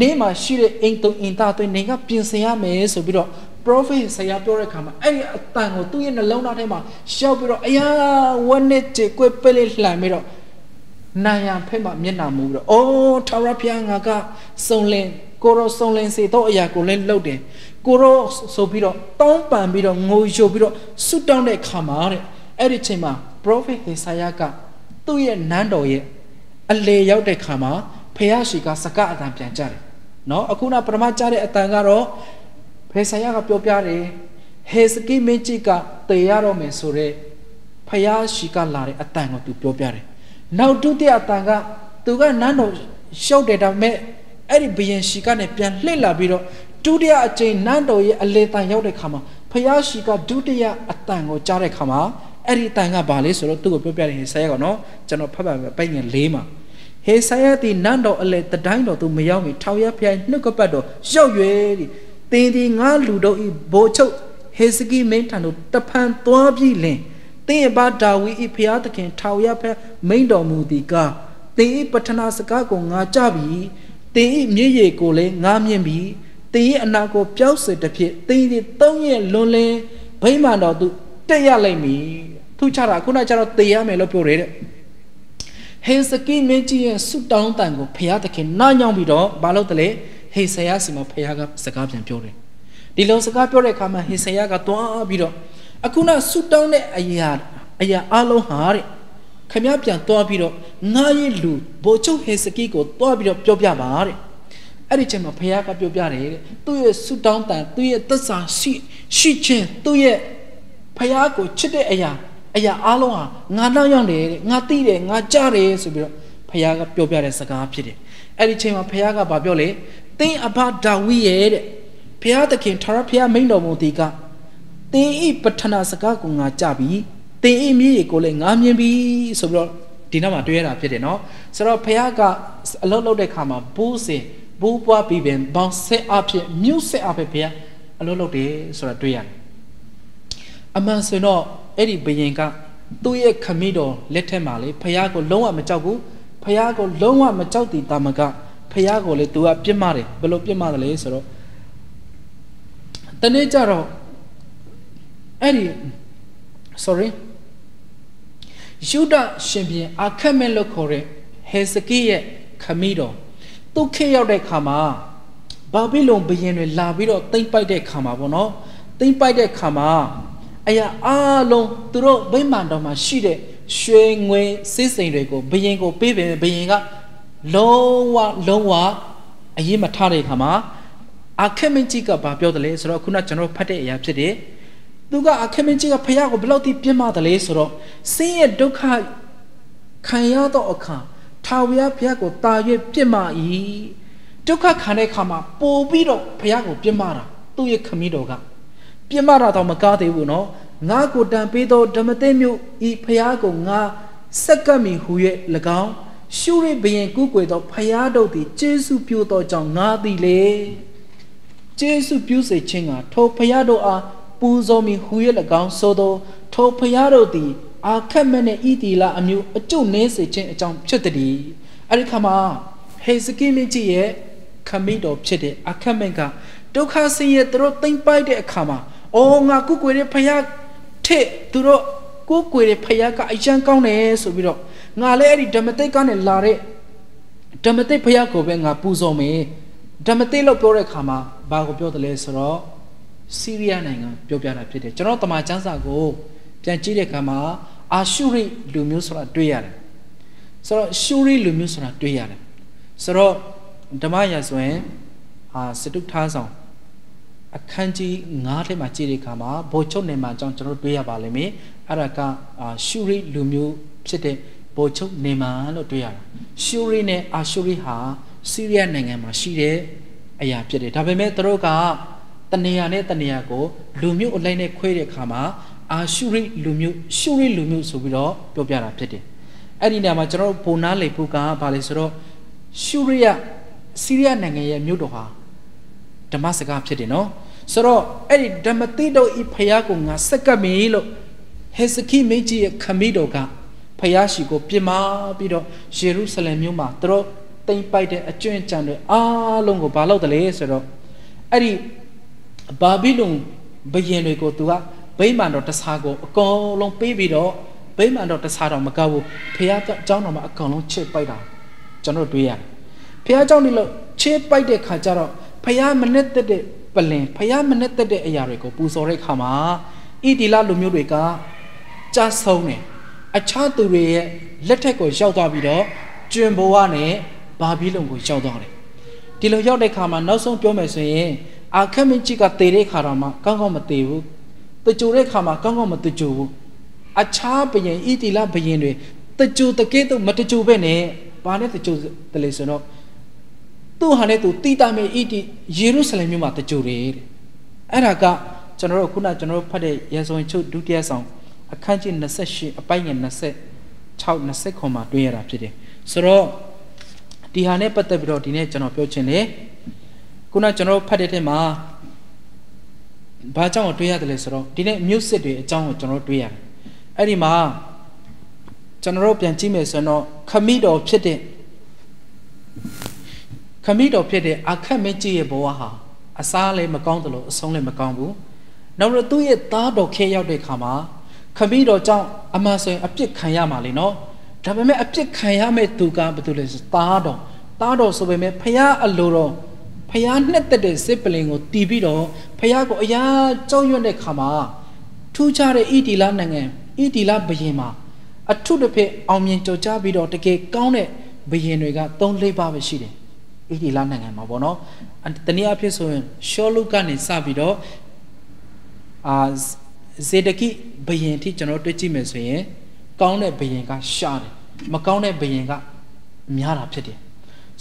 နေ့မှာရှိတဲ့အိမ်တုံအင်သားတွေနေကပြင်ဆင်ရမယ်ဆိုပြီးတော့ prophet ဆရာပြောတဲ့ခါမှာအဲ့ဒီအတန်ကိုသူ့ရဲ့နှလုံးသားထဲမှာရှောက်ပြီးတော့အယားဝက်နဲ့ကြေကွဲပဲလေးလှန်ပြီးတော့နာယံဖက်မှာမျက်နှာမူပြီးတော့အိုးထာဝရဘုရားငါကစုံလင်ကိုရောစုံလင်စေတော့အရာကိုလည်းလှုပ်တယ်ကိုရောဆိုပြီးတော့တောင်းပန်ပြီးတော့ငိုယိုပြီးတော့ဆုတောင်းတဲ့ခါမှာတဲ့အဲ့ဒီချိန်မှာ prophet ဟေဆာယကသူ့ရဲ့နန်းတော်ရဲ့အလေရောက်တဲ့ခါမှာဖះရှိကစကအတန်ပြန်ကြတယ်နော်အခုနပရမကြားတဲ့အတန်ကတော့ ဖေဆာယကပြောပြတယ်ဟေစကိမင်းကြီးကတေရတော့မယ်ဆိုတော့ဖះရှိကလာတဲ့အတန်ကိုသူပြောပြတယ်နောက်ဒုတိယအတန်ကသူကနန်းတော်ရှုပ်တယ်ဒါပေမဲ့အဲ့ဒီဘယင်ရှိကနေပြန်လှည့်လာပြီးတော့ဒုတိယအကြိမ်နန်းတော်ရဲ့အလေတန်ရောက်တဲ့ခါမှာဖះရှိကဒုတိယအတန်ကိုကြားတဲ့ခါမှာအဲ့ဒီအတန်ကဘာလဲဆိုတော့သူ့ကိုပြောပြတယ်ဟေဆာယကနော်ကျွန်တော်ဖတ်ပါမယ်ပိုင်ငယ်၄မှာဟေဆာယသည်နန်းတော်အလေတတိုင်းတော်သူမရောက်မီထောင်ရဖျိုင်နှုတ်ကပတ်တော်ရောက်ရွယ်သည် သင်သည်ငါလူတို့ဤဘိုလ်ချုပ်ဟေစကိမင်းထံသို့တဖန်သွားပြီလင်သင်အဘဒါဝိဤဖျားသခင်ထောင်ရဖျမိန်တော်မူသည်ကသင်ဤပထနာစကားကိုငါကြပြီသင်ဤမြေရည်ကိုလည်းငါမြင်ပြီသင်ဤအနာကိုပျောက်စေတဖြစ်သင်ဤသုံးရဲ့လွန်လင်းဗိမာန်တော်သူတက်ရလိမ့်မည်သူချတာခုနကျတော့တေရမယ်လို့ပြောတယ်တဲ့ဟေစကိမင်းကြီးရဲ့ဆုတောင်းတန်ကိုဖျားသခင်နားညောင်းပြီးတော့ဘာလို့တလဲ ဟေဆရာစီမှာဖျားကစကားပြန်ပြောတယ်ဒီလိုစကားပြောတဲ့အခါမှာဟေဆရာကတွားပြီးတော့အခုနဆုတောင်းတဲ့အရာအရာအလုံးဟာတဲ့ခမပြန်တွားပြီးတော့ငါရဲ့လူဘိုလ်ချုပ်ဟေစကိကိုတွားပြီးတော့ပြောပြပါတဲ့အဲ့ဒီချိန်မှာဖခင်ကပြောပြတယ်တဲ့သူ့ရဲ့ဆုတောင်းတန်သူ့ရဲ့သက်စာရှိရှိခြင်းသူ့ရဲ့ဖခင်ကိုချစ်တဲ့အရာအရာအလုံးဟာငါနောက်ရောက်တယ်တဲ့ငါသိတယ်ငါကြားတယ်ဆိုပြီးတော့ဖခင်ကပြောပြတဲ့စကားဖြစ်တယ်အဲ့ဒီချိန်မှာဖခင်ကဗာပြောလေ သင်အဘဒါဝိရဲ့တဲ့ဘုရားသခင်ထာဝရဘုရားမိန်တော်မူသည်ကသင်ဤပထနာစကားကိုငါကြပြီသင်ဤမြည်ကိုလည်းငါမြင်ပြီဆိုပြီးတော့ဒီနောက်မှာတွေ့ရတာဖြစ်တယ်နော်ဆိုတော့ဘုရားကအလုတ်လုတ်တဲ့ခါမှာဘိုးစင်ဘိုးပွားပြီးပင်ဘောင်ဆက်အဖြစ်မြုပ်ဆက်အဖြစ်ဘုရားအလုတ်လုတ်တယ်ဆိုတာတွေ့ရတယ်အမှန်ဆိုတော့အဲ့ဒီဘယင်ကသူ့ရဲ့ခမည်းတော်လက်ထက်မှာလေဘုရားကိုလုံးဝမကြောက်ဘူးဘုရားကိုလုံးဝမကြောက်တည်တာမက ဘုရားကိုလေသူကပြစ်မှားတယ်ဘယ်လိုပြစ်မှားတယ်လဲဆိုတော့တနေ့ကျတော့အဲ့ဒီ sorry ယူဒရှင်ပြန်အခက်မဲ့လို့ခေါ်တဲ့ဟေစကိရဲ့ခမည်းတော်သူခေရောက်တဲ့ခါမှာဘာဘိလုံဘရင်တွေလာပြီးတော့တိမ့်ပိုက်တဲ့ခါမှာပေါ့နော်တိမ့်ပိုက်တဲ့ခါမှာအရာအလုံးသူတို့ဗိမာန်တော်မှာရှိတဲ့ရွှေငွေစစ်စိန်တွေကိုဘရင်ကိုပေးတယ်ဘရင်က လုံးဝလုံးဝအရေးမထားတဲ့ခါမှာအခက်မင်းကြီးကဘာပြောတယ်လဲဆိုတော့ခုနကျွန်တော်ဖတ်တဲ့အရာဖြစ်တယ်သူကအခက်မင်းကြီးကဖះကိုဘယ်လောက်ထိပြင်းမတယ်လဲဆိုတော့ဆင်းရဲဒုက္ခခံရတော့အခါထာဝရဘုရားကိုတာ၍ပြစ်မှာ၏ဒုက္ခခံတဲ့ခါမှာပို့ပြီးတော့ဘုရားကိုပြစ်မှာတာသူ့ရဲ့ခမည်းတော်ကပြစ်မှာတာတော့မကားသေးဘူးနော်ငါကိုတန်ပေးသောဓမ္မသစ်မြို့ဤဘုရားကိုငါစက်ကပ်မိဟူ၍၎င်း ရှုရိဘယင်ကုကွယ်သောဘုရားတို့သည်ကျေးဇူးပြုသောကြောင့်ငါသည်လေကျေးဇူးပြုစေခြင်းကထိုဘုရားတို့အားပူဇော်မိဟူ၍၎င်းဆိုသောထိုဘုရားတို့သည်အာခက်မနဲ့ဤတီလာအမျိုးအကျုပ်နေစေခြင်းအကြောင်းဖြစ်သည်အဲ့ဒီခါမှာဟေဇကိမင်းကြီးရဲ့ခမိတော်ဖြစ်တဲ့အခက်မင်းကဒုက္ခဆင်းရဲသူတို့သိမ့်ပိုက်တဲ့အခါမှာအော်ငါကုကွယ်တဲ့ဖယားထစ်သူတို့ကိုကွယ်တဲ့ဖယားကအယံကောင်းတယ်ဆိုပြီးတော့ ငါလည်းအဲ့ဒီဓမ္မတိတ်ကနေလာတဲ့ဓမ္မတိတ်ဖယားကိုပဲငါပူဇော်မယ်ဓမ္မတိတ်လို့ပြောတဲ့အခါမှာဘာကိုပြောတယ်လဲဆိုတော့စီးရီးယားနိုင်ငံပြောပြတာဖြစ်တယ်ကျွန်တော်တမန်ကျမ်းစာကိုပြန်ကြည့်တဲ့အခါမှာအာရှုရိလူမျိုးဆိုတာတွေ့ရတယ်ဆိုတော့ရှုရိလူမျိုးဆိုတာတွေ့ရတယ်ဆိုတော့ဓမ္မရာဆိုရင်အာစတုထားဆောင်အခန်းကြီး9ထဲမှာကြည့်တဲ့အခါမှာဘောချုပ်နေမှာအကြောင်းကျွန်တော်တွေ့ရပါလိမ့်မယ်အဲ့ဒါကအာရှုရိလူမျိုးဖြစ်တဲ့ ဘောချုပ်နေမှာလို့တွေ့ရတာရှုရိနဲ့အာရှုရိဟာစီးရီးယားနိုင်ငံမှာရှိတဲ့အရာဖြစ်တယ်ဒါပေမဲ့သူတို့ကတနေရာနဲ့တနေရာကိုလူမျိုးအလိုက်နဲ့ခွဲတဲ့အခါမှာအာရှုရိလူမျိုးရှုရိလူမျိုးဆိုပြီးတော့ပြောပြတာဖြစ်တယ်အဲ့ဒီနေရာမှာကျွန်တော်ပုံနာလေဖို့ကဘာလဲဆိုတော့ရှုရိယစီးရီးယားနိုင်ငံရဲ့မြို့တော်ဟာဓမ္မစကားဖြစ်တယ်နော်ဆိုတော့အဲ့ဒီဓမ္မတိတော်ဤဖယားကိုငါစက်ကပ်မီလို့ဟေစခိမင်းကြီးရဲ့ခမည်းတော်က ဖယားရှိကိုပြမပြီးတော့ယေရုရှလင်မြို့မှာသူတို့တိမ်ပိုက်တဲ့အကျွင့်ကြံတွေအားလုံးကိုဘာလုပ်တယ်လဲဆိုတော့အဲ့ဒီဘာဘီလုံဘယင်တွေကိုသူကဗိမာန်တော်တစားကိုအကုန်လုံးပေးပြီးတော့ဗိမာန်တော်တစားတော်မကောက်ဘူးဖះအကြောင်းတော်မှာအကုန်လုံးချစ်ပိုက်တာကျွန်တော်တွေ့ရတယ်ဖះအကြောင်းဒီလိုချစ်ပိုက်တဲ့ခါကျတော့ဖះမနဲ့တက်တဲ့ပလင်ဖះမနဲ့တက်တဲ့အရာတွေကိုပူဇော်တဲ့ခါမှာဣတိလလူမျိုးတွေကကြားဆုံးတယ် အခြားသူတွေရဲ့လက်ထက်ကိုရောက်သွားပြီးတော့ကျွင်ဘဝနဲ့ဘာဘီလုံကိုရောက်သွားတယ်ဒီလိုရောက်တဲ့ခါမှာနောက်ဆုံးပြောမယ်ဆိုရင်အာခက်မင်းကြီးကတည်တဲ့ခါတော့မှကောင်းကောင်းမတည်ဘူးတကြိုတဲ့ခါမှာကောင်းကောင်းမတကြိုဘူးအခြားဘယင်ဣတိလဘယင်တွေတကြိုတကဲတော့မတကြိုပဲနဲ့ဘာနဲ့တကြိုတလေဆိုတော့သူ့ဟာနဲ့သူတိတာမေဣတိယေရုရှလင်မြို့မှာတကြိုတယ်တဲ့အဲ့ဒါကကျွန်တော်တို့ခုနကျွန်တော်တို့ဖတ်တဲ့ရေဆိုရင်ချုပ်ဒုတိယဆောင် အခန်းကြီး28အပိုင်းငယ်26 20ခွန်မှာတွေ့ရတာဖြစ်တယ်ဆိုတော့ဒီဟာနဲ့ပတ်သက်ပြီးတော့ဒီနေ့ကျွန်တော်ပြောချင်တယ်ခုနကျွန်တော်ဖတ်တဲ့ထဲမှာဘာကြောင့်တွေ့ရတယ်လဲဆိုတော့ဒီနေ့မြို့စစ်တွေအကြောင်းကိုကျွန်တော်တွေ့ရတယ်အဲ့ဒီမှာကျွန်တော်တို့ပြန်ကြည့်မယ်ဆိုတော့ခမိတော်ဖြစ်တဲ့ခမိတော်ဖြစ်တဲ့အခက်မင်းကြီးရဲ့ဘဝဟာအစားလည်းမကောင်းသလိုအဆုံးလည်းမကောင်းဘူးနောက်တော့သူ့ရဲ့သားတော်ခဲရောက်တဲ့ခါမှာ ခမိတော်ကြောင့်အမှန်ဆိုရင်အပြစ်ခံရမှာလေနော်ဒါပေမဲ့အပြစ်ခံရမဲ့သူကဘာလို့လဲဆိုသားတော်သားတော်ဆိုပေမဲ့ဖះအလိုတော်ဖះနှစ်သက်တဲ့စစ်ပလင်ကိုတီးပြီးတော့ဖះကိုအရာကြောက်ရွံ့တဲ့ခါမှာထူးခြားတဲ့ဣတီလာနိုင်ငံဣတီလာဘရင်မှာအထုတစ်ဖက်အောင်မြင်ကြော်ကြားပြီးတော့တကယ်ကောင်းတဲ့ဘရင်တွေက၃၄ပါးပဲရှိတယ်ဣတီလာနိုင်ငံမှာပေါ့နော်တနည်းအားဖြင့်ဆိုရင်ရှောလုကနေစပြီးတော့အာ ဇေဒကိဘရင်အထိကျွန်တော်တွေ့ကြည့်မယ်ဆိုရင်ကောင်းတဲ့ဘရင်ကရှားတယ်မကောင်းတဲ့ဘရင်ကများတာဖြစ်တယ်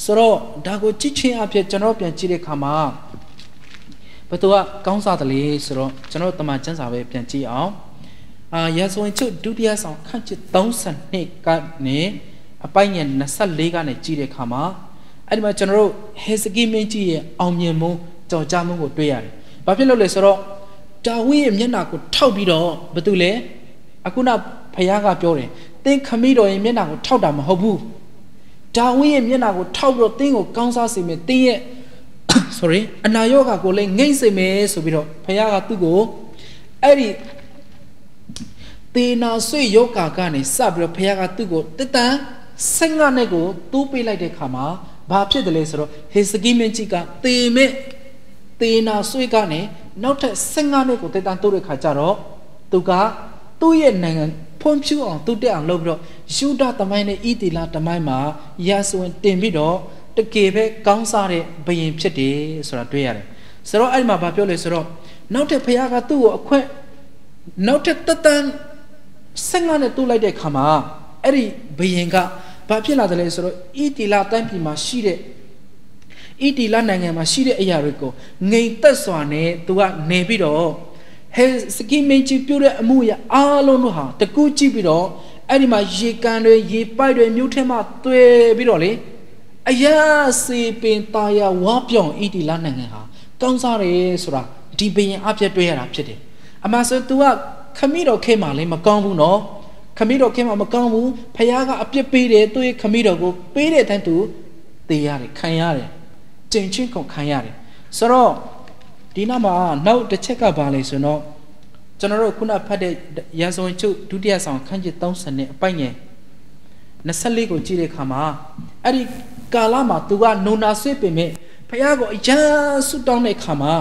ဆိုတော့ဒါကိုကြည့်ချင်းအဖြစ်ကျွန်တော်ပြန်ကြည့်တဲ့အခါမှာဘသူကကောင်းစားတယ်လေဆိုတော့ကျွန်တော်တမန်ကျမ်းစာပဲပြန်ကြည့်အောင်အာရဆိုရင်ချုပ်ဒုတိယဆောင်ခန့်ချစ်32ကနေအပိုင်းငယ်24ကနေကြည့်တဲ့အခါမှာအဲ့ဒီမှာကျွန်တော်တို့ဟေစကိမင်းကြီးရဲ့အောင်မြင်မှုကြော်ကြားမှုကိုတွေ့ရတယ်။ဘာဖြစ်လို့လဲဆိုတော့ ဒါဝိရဲ့မျက်နှာကိုထောက်ပြီးတော့ဘာတူလဲအခုနဖခင်ကပြောတယ်သင်ခမီးတော်ရဲ့မျက်နှာကိုထောက်တာမဟုတ်ဘူး။ဒါဝိရဲ့မျက်နှာကိုထောက်ပြီးတော့သင်ကိုကောင်းစားစေမယ်။သင်ရဲ့ sorry အနာရောဂါကိုလည်းငိမ့်စေမယ်ဆိုပြီးတော့ဖခင်ကသူ့ကိုအဲ့ဒီတေနာဆွေယောဂါကနေစပြီးတော့ဖခင်ကသူ့ကိုတက်တန်ဆင်ငါနဲ့ကိုတူးပေးလိုက်တဲ့ခါမှာဘာဖြစ်တယ်လဲဆိုတော့ဟေစကိမင်းကြီးကတေမဲ့ တေနာဆွေကနေနောက်ထပ်ဆင်ငါနဲ့ကိုတက်တန်တိုးတဲ့ခါကျတော့သူကသူ့ရဲ့နိုင်ငံဖွံ့ဖြိုးအောင်သူတက်အောင်လုပ်ပြီးတော့ယူဒသမိုင်းနဲ့ဣတိလသမိုင်းမှာရာဇဝင်တင်ပြီးတော့တကယ်ပဲကောင်းစားတဲ့ဘယင်ဖြစ်တယ်ဆိုတာတွေ့ရတယ်ဆိုတော့အဲ့ဒီမှာဘာပြောလဲဆိုတော့နောက်ထပ်ဖခင်ကသူ့ကိုအခွင့်နောက်ထပ်တတန်ဆင်ငါနဲ့တူးလိုက်တဲ့ခါမှာအဲ့ဒီဘယင်ကဘာဖြစ်လာတယ်လဲဆိုတော့ဣတီလာတိုင်းပြည်မှာရှိတဲ့ အီတီလာနိုင်ငံမှာရှိတဲ့အရာတွေကိုငိန်သက်စွာနဲ့သူကနေပြီးတော့ဟဲစကီမင်းကြီးပြုတဲ့အမှုရအားလုံးတို့ဟာတကူးကြည့်ပြီးတော့အဲ့ဒီမှာရေကန်တွေရေပိုက်တွေမြို့ထဲမှာသွေပြီးတော့လေအရာစေပင်ตาရဝါပြောင်းအီတီလာနိုင်ငံဟာကောင်းစားတယ်ဆိုတာဒီဘရင်အပြည့်တွေ့ရတာဖြစ်တယ်အမှဆို तू ကခမီးတော်ခဲမှာလည်းမကောင်းဘူးနော်ခမီးတော်ခဲမှာမကောင်းဘူးဖခင်ကအပြစ်ပေးတယ်သူ့ရဲ့ခမီးတော်ကိုပေးတဲ့အတိုင်း तू တေးရတယ်ခံရတယ် ကျင့်ချင်းကုန်ခံရတယ်ဆိုတော့ဒီနောက်မှာနောက်တစ်ချက်ကဘာလဲဆိုတော့ကျွန်တော်တို့ခုနဖတ်တဲ့ရာဇဝင်ချုပ်ဒုတိယဆောင်ခန်းကြီး30နဲ့အပိုက်ငယ်24ကိုကြည့်တဲ့အခါမှာအဲ့ဒီကာလမှာသူကနုံနာဆွေးပင်မဲ့ဖခင်ကိုအရန်ဆုတောင်းတဲ့အခါမှာ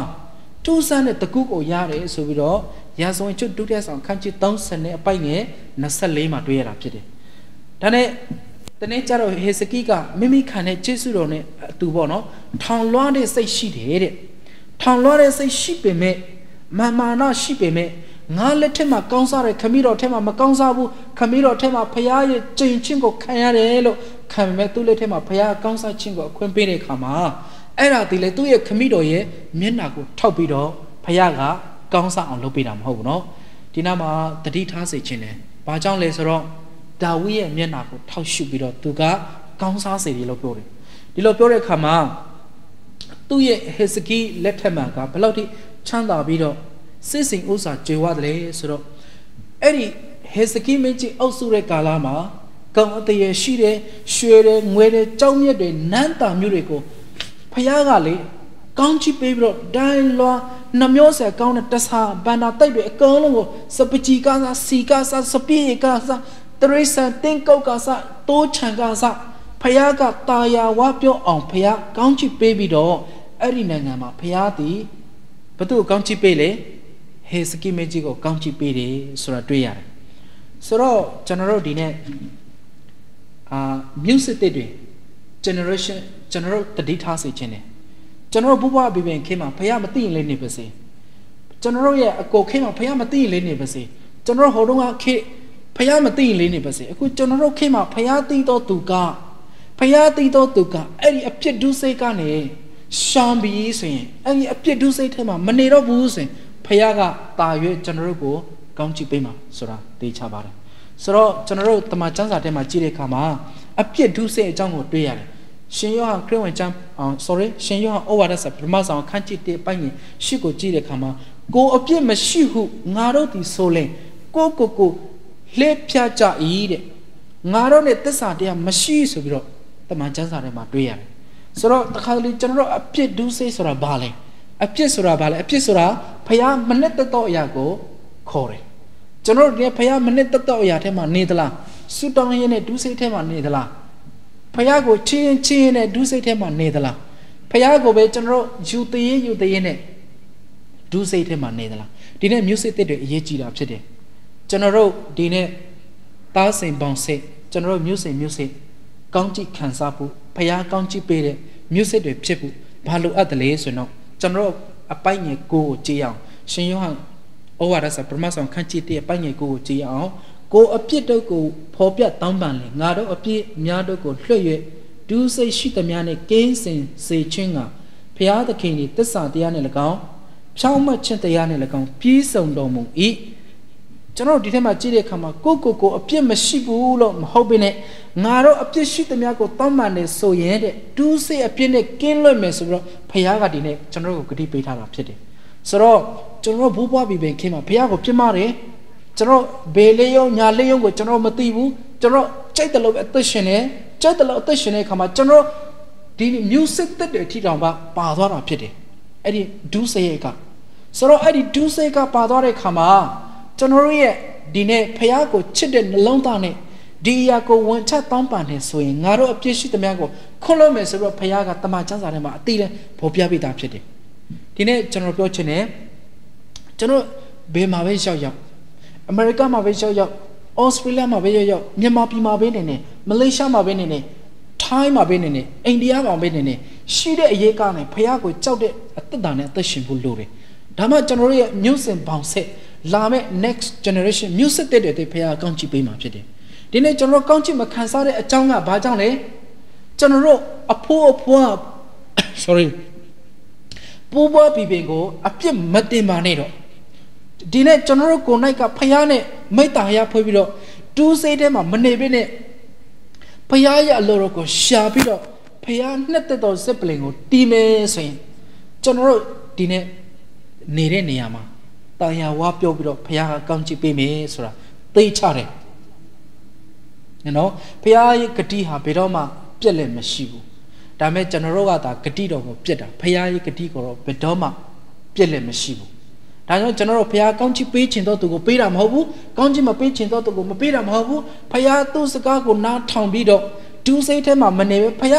ထူးဆန်းတဲ့တကုကိုရတယ်ဆိုပြီးတော့ရာဇဝင်ကျွတ်ဒုတိယဆောင်ခန်းကြီး30နဲ့အပိုက်ငယ်24မှာတွေ့ရတာဖြစ်တယ်။ဒါနဲ့ တနေ့ကျတော့ဟေစကိကမိမိခံတဲ့ကျေးဇူးတော်နဲ့အတူပေါ့နော်ထောင်လွှားတဲ့စိတ်ရှိတယ်တဲ့။ထောင်လွှားတဲ့စိတ်ရှိပေမဲ့မာမာနရှိပေမဲ့ငါလက်ထက်မှာကောင်းစားတယ်ခမီးတော်ထက်မှာမကောင်းစားဘူးခမီးတော်ထက်မှာဖရားရဲ့ကြင်ချင်းကိုခံရတယ်လို့ခံမဲ့သူ့လက်ထက်မှာဖရားကောင်းစားခြင်းကိုအခွင့်ပေးတဲ့အခါမှာအဲ့ဒါဒီလေသူ့ရဲ့ခမီးတော်ရဲ့မျက်နှာကိုထောက်ပြီးတော့ဖရားကကောင်းစားအောင်လုပ်ပေးတာမဟုတ်ဘူးเนาะဒီနားမှာတတိထားစေခြင်းတယ်ဘာကြောင့်လဲဆိုတော့ ဒါဝိရဲ့မျက်နှာကိုထောက်ရှုပြီးတော့သူကကောင်းစားစေတယ်လို့ပြောတယ်ဒီလိုပြောတဲ့အခါမှာသူ့ရဲ့ဟေစကီလက်ထက်မှာကဘယ်လောက်ထိချမ်းသာပြီးတော့စစ်စင်ဥစ္စာကြွေဝတယ်ဆိုတော့အဲ့ဒီဟေစကီမင်းကြီးအုပ်စုတဲ့ကာလမှာကောင်းအတရရှိတဲ့ရွှေတဲ့ငွေတဲ့ကြောင်းမြက်တွေနန်းတာမျိုးတွေကိုဖះကလေကောင်းချီးပေးပြီးတော့ဒိုင်းလွာနှမျောဆယ်ကောင်းတဲ့တဆာဘန္နာတိုက်တွေအကုန်လုံးကိုစပကြီးကစားစီကစားစပြေကစား တရိစံတင်းကုတ်ကစားတိုးချံကစားဖះကတာယာဝါပြောအောင်ဖះကောင်းချီးပေးပြီးတော့အဲ့ဒီနိုင်ငံမှာဖះသည်ဘသူ့ကိုကောင်းချီးပေးလေဟေစကီမေဂျီကိုကောင်းချီးပေးတယ်ဆိုတာတွေ့ရတယ်ဆိုတော့ကျွန်တော်တို့ဒီနေ့အာ music တွေ generation ကျွန်တော်တို့တတိထားစေခြင်းတယ်ကျွန်တော်တို့ဘုရားဘီဘင်ခေမှာဖះမသိရင်လေးနေပါစေကျွန်တော်တို့ရဲ့အကိုခေမှာဖះမသိရင်လေးနေပါစေကျွန်တော်တို့ဟိုတုန်းကခေ ဖះမသိရင်လေးနေပါစေအခုကျွန်တော်တို့ခေမှာဖះသိတော့သူကဖះသိတော့သူကအဲ့ဒီအပြစ်ဒုစိတ်ကနေရှောင်ပြီးဆိုရင်အဲ့ဒီအပြစ်ဒုစိတ်ထဲမှာမနေတော့ဘူးဆိုရင်ဖះကတာရွေးကျွန်တော်တို့ကိုကောင်းချီးပေးမှာဆိုတာသိချပါတယ်ဆိုတော့ကျွန်တော်တို့တမန်ကျမ်းစာထဲမှာကြည့်တဲ့အခါမှာအပြစ်ဒုစိတ်အကြောင်းကိုတွေ့ရတယ်ရှင်ယောဟန်ခရစ်ဝင်ကျမ်းအောင် sorry ရှင်ယောဟန်ဩဝါဒစာပထမဆောင်ခန်းကြည့်တဲ့ပိုင်းကြီးရှစ်ကိုကြည့်တဲ့အခါမှာကိုအပြစ်မရှိဟုငါတို့ဒီဆိုလဲကိုကိုကို လှည့်ဖြတ်ကြ၏တဲ့ငါတို့ ਨੇ သစ္စာတရားမရှိဆိုပြီးတော့တမန်ကျမ်းစာထဲမှာတွေ့ရတယ်ဆိုတော့တခါတလေကျွန်တော်တို့အပြစ်ဒုစိတ်ဆိုတာဘာလဲအပြစ်ဆိုတာဘာလဲအပြစ်ဆိုတာဖះမနဲ့တတော့အရာကိုခေါ်တယ်ကျွန်တော်တို့ဒီဖះမနဲ့တတော့အရာထဲမှာနေသလားဆူတောင်းရင်းနဲ့ဒုစိတ်ထဲမှာနေသလားဖះကိုချင်းချင်းနဲ့ဒုစိတ်ထဲမှာနေသလားဖះကိုပဲကျွန်တော်ယူတည်ယူတည်နဲ့ဒုစိတ်ထဲမှာနေသလားဒီနေ့မျိုးစစ်တွေအရေးကြီးတာဖြစ်တယ် ကျွန်တော်တို့ဒီနေ့သားစိန်ပေါင်စိတ်ကျွန်တော်တို့မျိုးစိန်မျိုးစိတ်ကောင်းကြည့်ခံစားဖို့ဖះကောင်းကြည့်ပေးတဲ့မျိုးစစ်တွေဖြစ်ဖို့ဘာလို့အပ်တယ်လဲဆိုတော့ကျွန်တော်တို့အပိုက်ငယ်ကိုကိုကြည့်အောင်ရှင်ယောဟန်ဩဝါဒစာပရမတ်ဆောင်ခန်းကြည့်တဲ့အပိုက်ငယ်ကိုကိုကြည့်အောင်ကိုအပြစ်တို့ကိုဖော်ပြတောင်းပန်လေငါတို့အပြစ်များတို့ကိုလွှတ်၍ဒူးစိတ်ရှိသမျှနဲ့ကင်းစင်စေခြင်းကဖျားသခင်၏တစ္ဆာတရားနဲ့၎င်းဖြောင်းမတ်ခြင်းတရားနဲ့၎င်းပြီးဆုံးတော်မူ၏ ကျွန်တော်ဒီထဲမှာကြည့်တဲ့အခါမှာကိုကိုကိုအပြစ်မရှိဘူးလို့မဟုတ်ဘဲနဲ့ငါတို့အပြစ်ရှိသမျှကိုတောင်းပန်နေဆိုရင်တဲ့ဒူးစိအပြစ်နဲ့ကင်းလွတ်မယ်ဆိုပြီးတော့ဖခင်ကဒီနေ့ကျွန်တော်ကိုဂတိပေးထားတာဖြစ်တယ်ဆိုတော့ကျွန်တော်ဘိုးဘွားပြီးပင်ခင်မှာဖခင်ကိုပြစ်မှားတယ်ကျွန်တော်ဘေးလေးယုံညာလေးယုံကိုကျွန်တော်မသိဘူးကျွန်တော်ကြိုက်တယ်လို့အသက်ရှင်နေကြိုက်တယ်လို့အသက်ရှင်တဲ့အခါမှာကျွန်တော်ဒီ music တက်တဲ့အထီတောင်ပါပါသွားတာဖြစ်တယ်အဲ့ဒီဒူးစိကဆိုတော့အဲ့ဒီဒူးစိကပါသွားတဲ့အခါမှာ ကျွန်တော်ရဲ့ဒီနေ့ဖះကိုချစ်တဲ့နှလုံးသားနဲ့ဒီအရာကိုဝန်ချတောင်းပန်နေဆိုရင်ငါတို့အပြစ်ရှိသမျှကိုခွလို့မယ်ဆိုတော့ဖះကတမန်ကျမ်းစာထဲမှာအတိလဲပေါ်ပြပေးတာဖြစ်တယ်ဒီနေ့ကျွန်တော်ပြောချင်တယ်ကျွန်တော်ဘယ်မှာပဲရောက်ရောက်အမေရိကမှာပဲရောက်ရောက်ဩစတြေးလျမှာပဲရောက်ရောက်မြန်မာပြည်မှာပဲနေနေမလေးရှားမှာပဲနေနေထိုင်းမှာပဲနေနေအိန္ဒိယမှာပဲနေနေရှိတဲ့အရေးကနဲ့ဖះကိုကြောက်တဲ့အသက်တာနဲ့အသက်ရှင်ဖို့လိုတယ်ဒါမှကျွန်တော်ရဲ့မျိုးစင်ပေါင်ဆက် လာမယ့် next generation မျိုးဆက်တဲ့တဲ့ဖះကောင်းချီးပေးမှာဖြစ်တယ်ဒီနေ့ကျွန်တော်ကောင်းချီးမခံစားတဲ့အကြောင်းကဘာကြောင့်လဲကျွန်တော်တို့အဖိုးအဖွား sorry ပူပွားပြည်ပင်ကိုအပြစ်မတင်ပါနဲ့တော့ဒီနေ့ကျွန်တော်တို့ကိုနိုင်ကဖះနဲ့မိတ္တာရဖွဲ့ပြီးတော့တူးစိတ်ထဲမှာမနေဘဲနဲ့ဖះရဲ့အလိုတော်ကိုရှာပြီးတော့ဖះနှစ်သက်တော်စစ်ပလင်ကိုတီးမယ်ဆိုရင်ကျွန်တော်တို့ဒီနေ့နေတဲ့နေရာမှာ တာယာဝါပြောပြီးတော့ဖះကကောင်းချီးပေးမယ်ဆိုတာသိချတယ်နော်ဖះရဲ့ဂတိဟာဘယ်တော့မှပြက်လည်းမရှိဘူးဒါမဲ့ကျွန်တော်တို့ကသာဂတိတော်ကိုပြက်တာဖះရဲ့ဂတိကိုတော့ဘယ်တော့မှပြက်လည်းမရှိဘူးဒါကြောင့်ကျွန်တော်တို့ဖះကောင်းချီးပေးခြင်းတော့သူကိုပေးတာမဟုတ်ဘူးကောင်းချီးမပေးခြင်းတော့သူကိုမပေးတာမဟုတ်ဘူးဖះသူ့စကားကိုနားထောင်ပြီးတော့ဒူးစိတ်ထဲမှာမနေပဲဖះ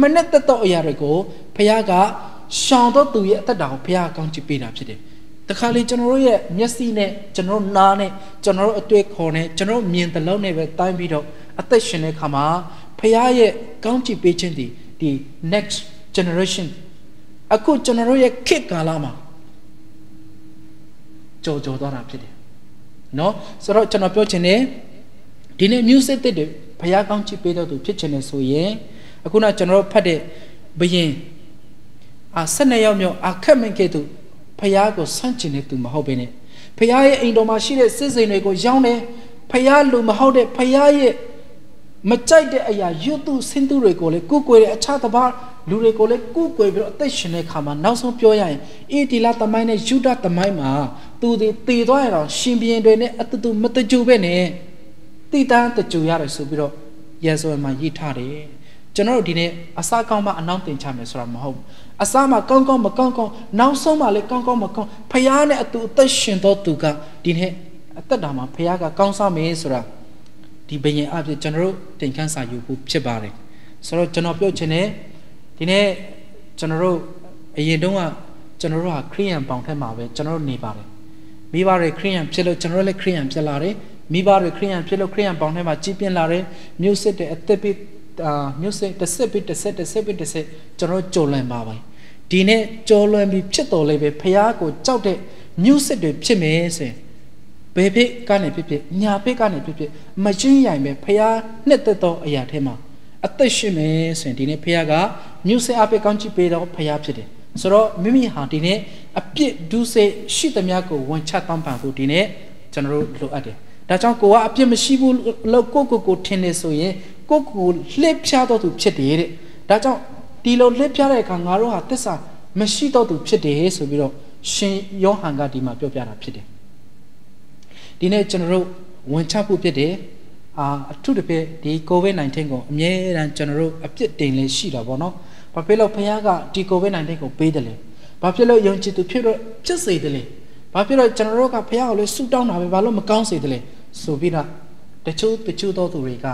မနဲ့တက်တော့အရာတွေကိုဖះကရှောင်တော့သူရဲ့အသက်တာကိုဖះကောင်းချီးပေးတာဖြစ်တယ် တခါလေကျွန်တော်တို့ရဲ့မျက်စိနဲ့ကျွန်တော်တို့နားနဲ့ကျွန်တော်တို့အတွေ့ခေါ်နဲ့ကျွန်တော်တို့မြင်တဲ့လောက်နဲ့ပဲတိုင်းပြီးတော့အသက်ရှင်တဲ့ခါမှာဖခင်ရဲ့ကောင်းချီးပေးခြင်းဒီဒီ next generation အခုကျွန်တော်တို့ရဲ့ခေတ်ကာလမှာကြော်ကြော်သွားတာဖြစ်တယ်နော်ဆိုတော့ကျွန်တော်ပြောချင်တယ်ဒီနေ့ music တဲ့ဖခင်ကောင်းချီးပေးတော့သူဖြစ်ချင်တယ်ဆိုရင်အခုနကျွန်တော်တို့ဖတ်တဲ့ဘယင်အာ12ရောက်မြောက်အခက်မင်ကဲ့သို့ ဖះကိုဆန့်ကျင်တဲ့သူမဟုတ်ဘဲနဲ့ဖះရဲ့အိမ်တော်မှာရှိတဲ့စစ်စိန်တွေကိုရောင်းတယ်ဖះလူမဟုတ်တဲ့ဖះရဲ့မကြိုက်တဲ့အရာရွတ်သူဆင်းသူတွေကိုလည်းကုကွယ်တဲ့အခြားတစ်ပါးလူတွေကိုလည်းကုကွယ်ပြီးတော့အသက်ရှင်တဲ့ခါမှာနောက်ဆုံးပြောရရင်အေဒီလာသမိုင်းနဲ့ယူဒသမိုင်းမှာသူတွေတည်သွားရတော့ရှင်ဘီရင်တွေနဲ့အတူတူမတကြူပဲနဲ့တည်တန်းတကြူရတယ်ဆိုပြီးတော့ရဲဆိုမှာရေးထားတယ် ကျွန်တော်တို့ဒီနေ့အစားကောင်းမှအနောက်တင်ချမယ်ဆိုတာမဟုတ်ဘူးအစားမှကောင်းကောင်းမကောင်းကောင်းနောက်ဆုံးမှလည်းကောင်းကောင်းမကောင်းဖះနဲ့အတူအသက်ရှင်တော့သူကဒီနေ့အသက်တာမှာဖះကကောင်းစားမယ်ဆိုတာဒီဘယင်အဖြစ်ကျွန်တော်တို့တင်ခန်းစာယူဖို့ဖြစ်ပါတယ်ဆိုတော့ကျွန်တော်ပြောချင်တယ်ဒီနေ့ကျွန်တော်တို့အရင်တုန်းကကျွန်တော်တို့ဟာခရိယန်ပေါင်ထက်မှာပဲကျွန်တော်တို့နေပါတယ်မိဘတွေခရိယန်ဖြစ်လို့ကျွန်တော်တို့လည်းခရိယန်ဖြစ်လာတယ်မိဘတွေခရိယန်ဖြစ်လို့ခရိယန်ပေါင်ထဲမှာကြီးပြင်းလာတယ်မြို့စစ်တဲ့အသက်ပြီး အာမြို့စစ်တစ်စစ်ပြီးတစ်စစ်တစ်စစ်ပြီးတစ်စစ်ကျွန်တော်ကြော်လွန်ပါပါဒီနေ့ကြော်လွန်ပြီးဖြစ်တော်လေးပဲဖះကိုကြောက်တဲ့မြို့စစ်တွေဖြစ်မယ်ဆိုရင်ဘယ်ဖြစ်ကနေဖြစ်ဖြစ်ညာဖြစ်ကနေဖြစ်ဖြစ်မချင်းရိုင်ပဲဖះနှစ်သက်သောအရာထဲမှာအသက်ရှင်မယ်ဆိုရင်ဒီနေ့ဖះကမြို့စစ်အပိကောင်းချီပေးတော့ဖះဖြစ်တယ်ဆိုတော့မိမိဟာဒီနေ့အပြစ်ဒုစိရှိသမျှကိုဝန်ချတောင်းပန်ဖို့ဒီနေ့ကျွန်တော်တို့လိုအပ်တယ်ဒါကြောင့်ကိုကအပြစ်မရှိဘူးလို့ကိုကိုကိုထင်နေဆိုရင် ကိုကိုလှည့်ဖြားတော့သူဖြစ်တယ်တဲ့ဒါကြောင့်ဒီလိုလှည့်ဖြားတဲ့အခါငါတို့ဟာသစ္စာမရှိတော့သူဖြစ်တယ်ဆိုပြီးတော့ရှင်ယောဟန်ကဒီမှာပြောပြတာဖြစ်တယ်ဒီနေ့ကျွန်တော်တို့ဝန်ချဖို့ဖြစ်တယ်အာအထုတစ်ပြည့်ဒီ COVID-19 ကိုအမြဲတမ်းကျွန်တော်တို့အပြစ်တင်လေးရှိတာပေါ့နော်ဘာဖြစ်လို့ဖခင်ကဒီ COVID-19 ကိုပေးတယ်လဲဘာဖြစ်လို့ယုံကြည်သူဖြစ်တော့ဖြစ်စေတယ်လဲဘာဖြစ်လို့ကျွန်တော်တို့ကဖခင်ကိုလည်းဆုတောင်းတာပဲဘာလို့မကောင်းစေတယ်လဲဆိုပြီးတော့တချို့တချို့သောသူတွေက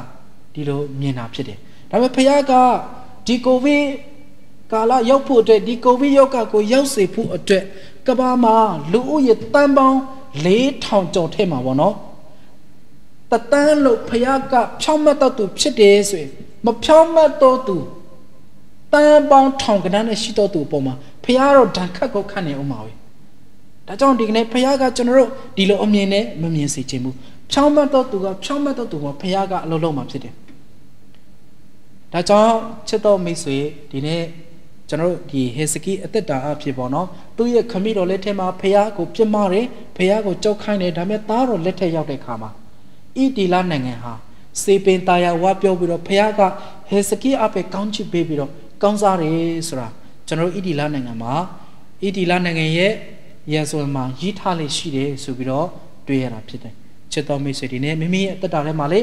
ဒီလိုမြင်တာဖြစ်တယ်ဒါပေမဲ့ဖခင်ကဒီကိုဗစ်ကာလရောက်ဖို့အတွက်ဒီကိုဗစ်ရောဂါကိုရောက်စေဖို့အတွက်ကဘာမှာလူဦးရေတန်ပေါင်း4000ကျော်ထဲမှာပေါ့နော်တတန်းလို့ဖခင်ကဖြောင်းမတ်တော့သူဖြစ်တယ်ဆိုရင်မဖြောင်းမတ်တော့သူတန်ပေါင်းထောင်ကနန်းနဲ့ရှိတော့သူအပေါ်မှာဖခင်တော့ဒဏ်ခတ်ကိုခတ်နေအောင်ပါပဲဒါကြောင့်ဒီကနေ့ဖခင်ကကျွန်တော်တို့ဒီလိုအမြင်နဲ့မမြင်စေချင်ဘူးဖြောင်းမတ်တော့သူကဖြောင်းမတ်တော့သူကဖခင်ကအလုံးလုံးမှာဖြစ်တယ် ဒါကြောင့်ချစ်တော်မိတ်ဆွေဒီနေ့ကျွန်တော်တို့ဒီဟေစကိအသက်တာအဖြစ်ပေါ့နော်သူ့ရဲ့ခမိတော်လက်ထက်မှာဖះကိုပြစ်မှားတယ်ဖះကိုကြောက်ခိုင်းတယ်ဒါပေမဲ့သားတော်လက်ထက်ရောက်တဲ့ခါမှာဣတီလနိုင်ငံဟာစေပင်တာယာဝါပြောပြီးတော့ဖះကဟေစကိအဖေကောင်းချစ်ပေးပြီးတော့ကောင်းစားတယ်ဆိုတာကျွန်တော်တို့ဣတီလနိုင်ငံမှာဣတီလနိုင်ငံရဲ့ရဲဆိုမှာရည်ထားလေးရှိတယ်ဆိုပြီးတော့တွေ့ရတာဖြစ်တယ်ချစ်တော်မိတ်ဆွေတွေနဲ့မိမိရဲ့အသက်တာထဲမှာလေ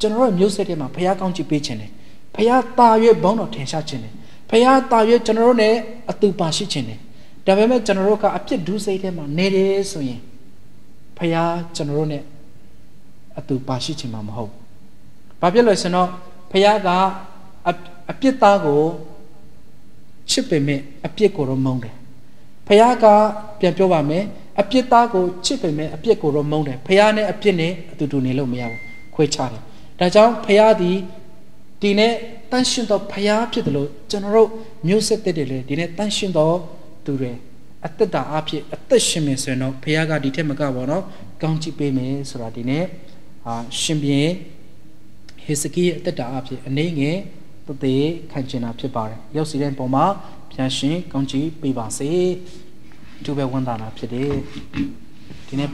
ကျွန်တော်တို့မျိုးဆက်ထဲမှာဖះကောင်းချစ်ပေးခြင်းတယ် ဖះတာရွေးဘုန်းတော်ထင်ရှားခြင်းတယ်ဖះတာရွေးကျွန်တော်တို့ ਨੇ အတူပါရှိခြင်းတယ်ဒါပေမဲ့ကျွန်တော်တို့ကအပြစ်ဒုစိတ်ထဲမှာနေတယ်ဆိုရင်ဖះကျွန်တော်တို့ ਨੇ အတူပါရှိခြင်းမှာမဟုတ်ဘာဖြစ်လို့ဆိုတော့ဖះကအပြစ်သားကိုချစ်ပေမဲ့အပြစ်ကိုတော့မုန်းတယ်ဖះကပြန်ပြောပါမယ်အပြစ်သားကိုချစ်ပေမဲ့အပြစ်ကိုတော့မုန်းတယ်ဖះနဲ့အပြစ်နဲ့အတူတူနေလို့မရဘူးခွဲခြားတယ်ဒါကြောင့်ဖះသည် ဒီနဲ့တန်ရှင်တော်ဖះဖြစ်တယ်လို့ကျွန်တော်တို့မျိုးဆက်တဲ့တွေလေဒီနဲ့တန်ရှင်တော်သူတွေအသက်တာအဖြစ်အသက်ရှင်မယ်ဆိုရင်တော့ဖះကဒီထက်မကပါတော့ကောင်းချီးပေးမယ်ဆိုတာဒီနဲ့အာရှင်ပြန်ဟေစကိရဲ့အသက်တာအဖြစ်အနေငယ်တသေးခံကျင်တာဖြစ်ပါတယ်ရောက်စီတဲ့ပုံမှာဖျားရှင်ကောင်းချီးပေးပါစေသူပဲဝန်တာတာဖြစ်တယ်ဒီနေ့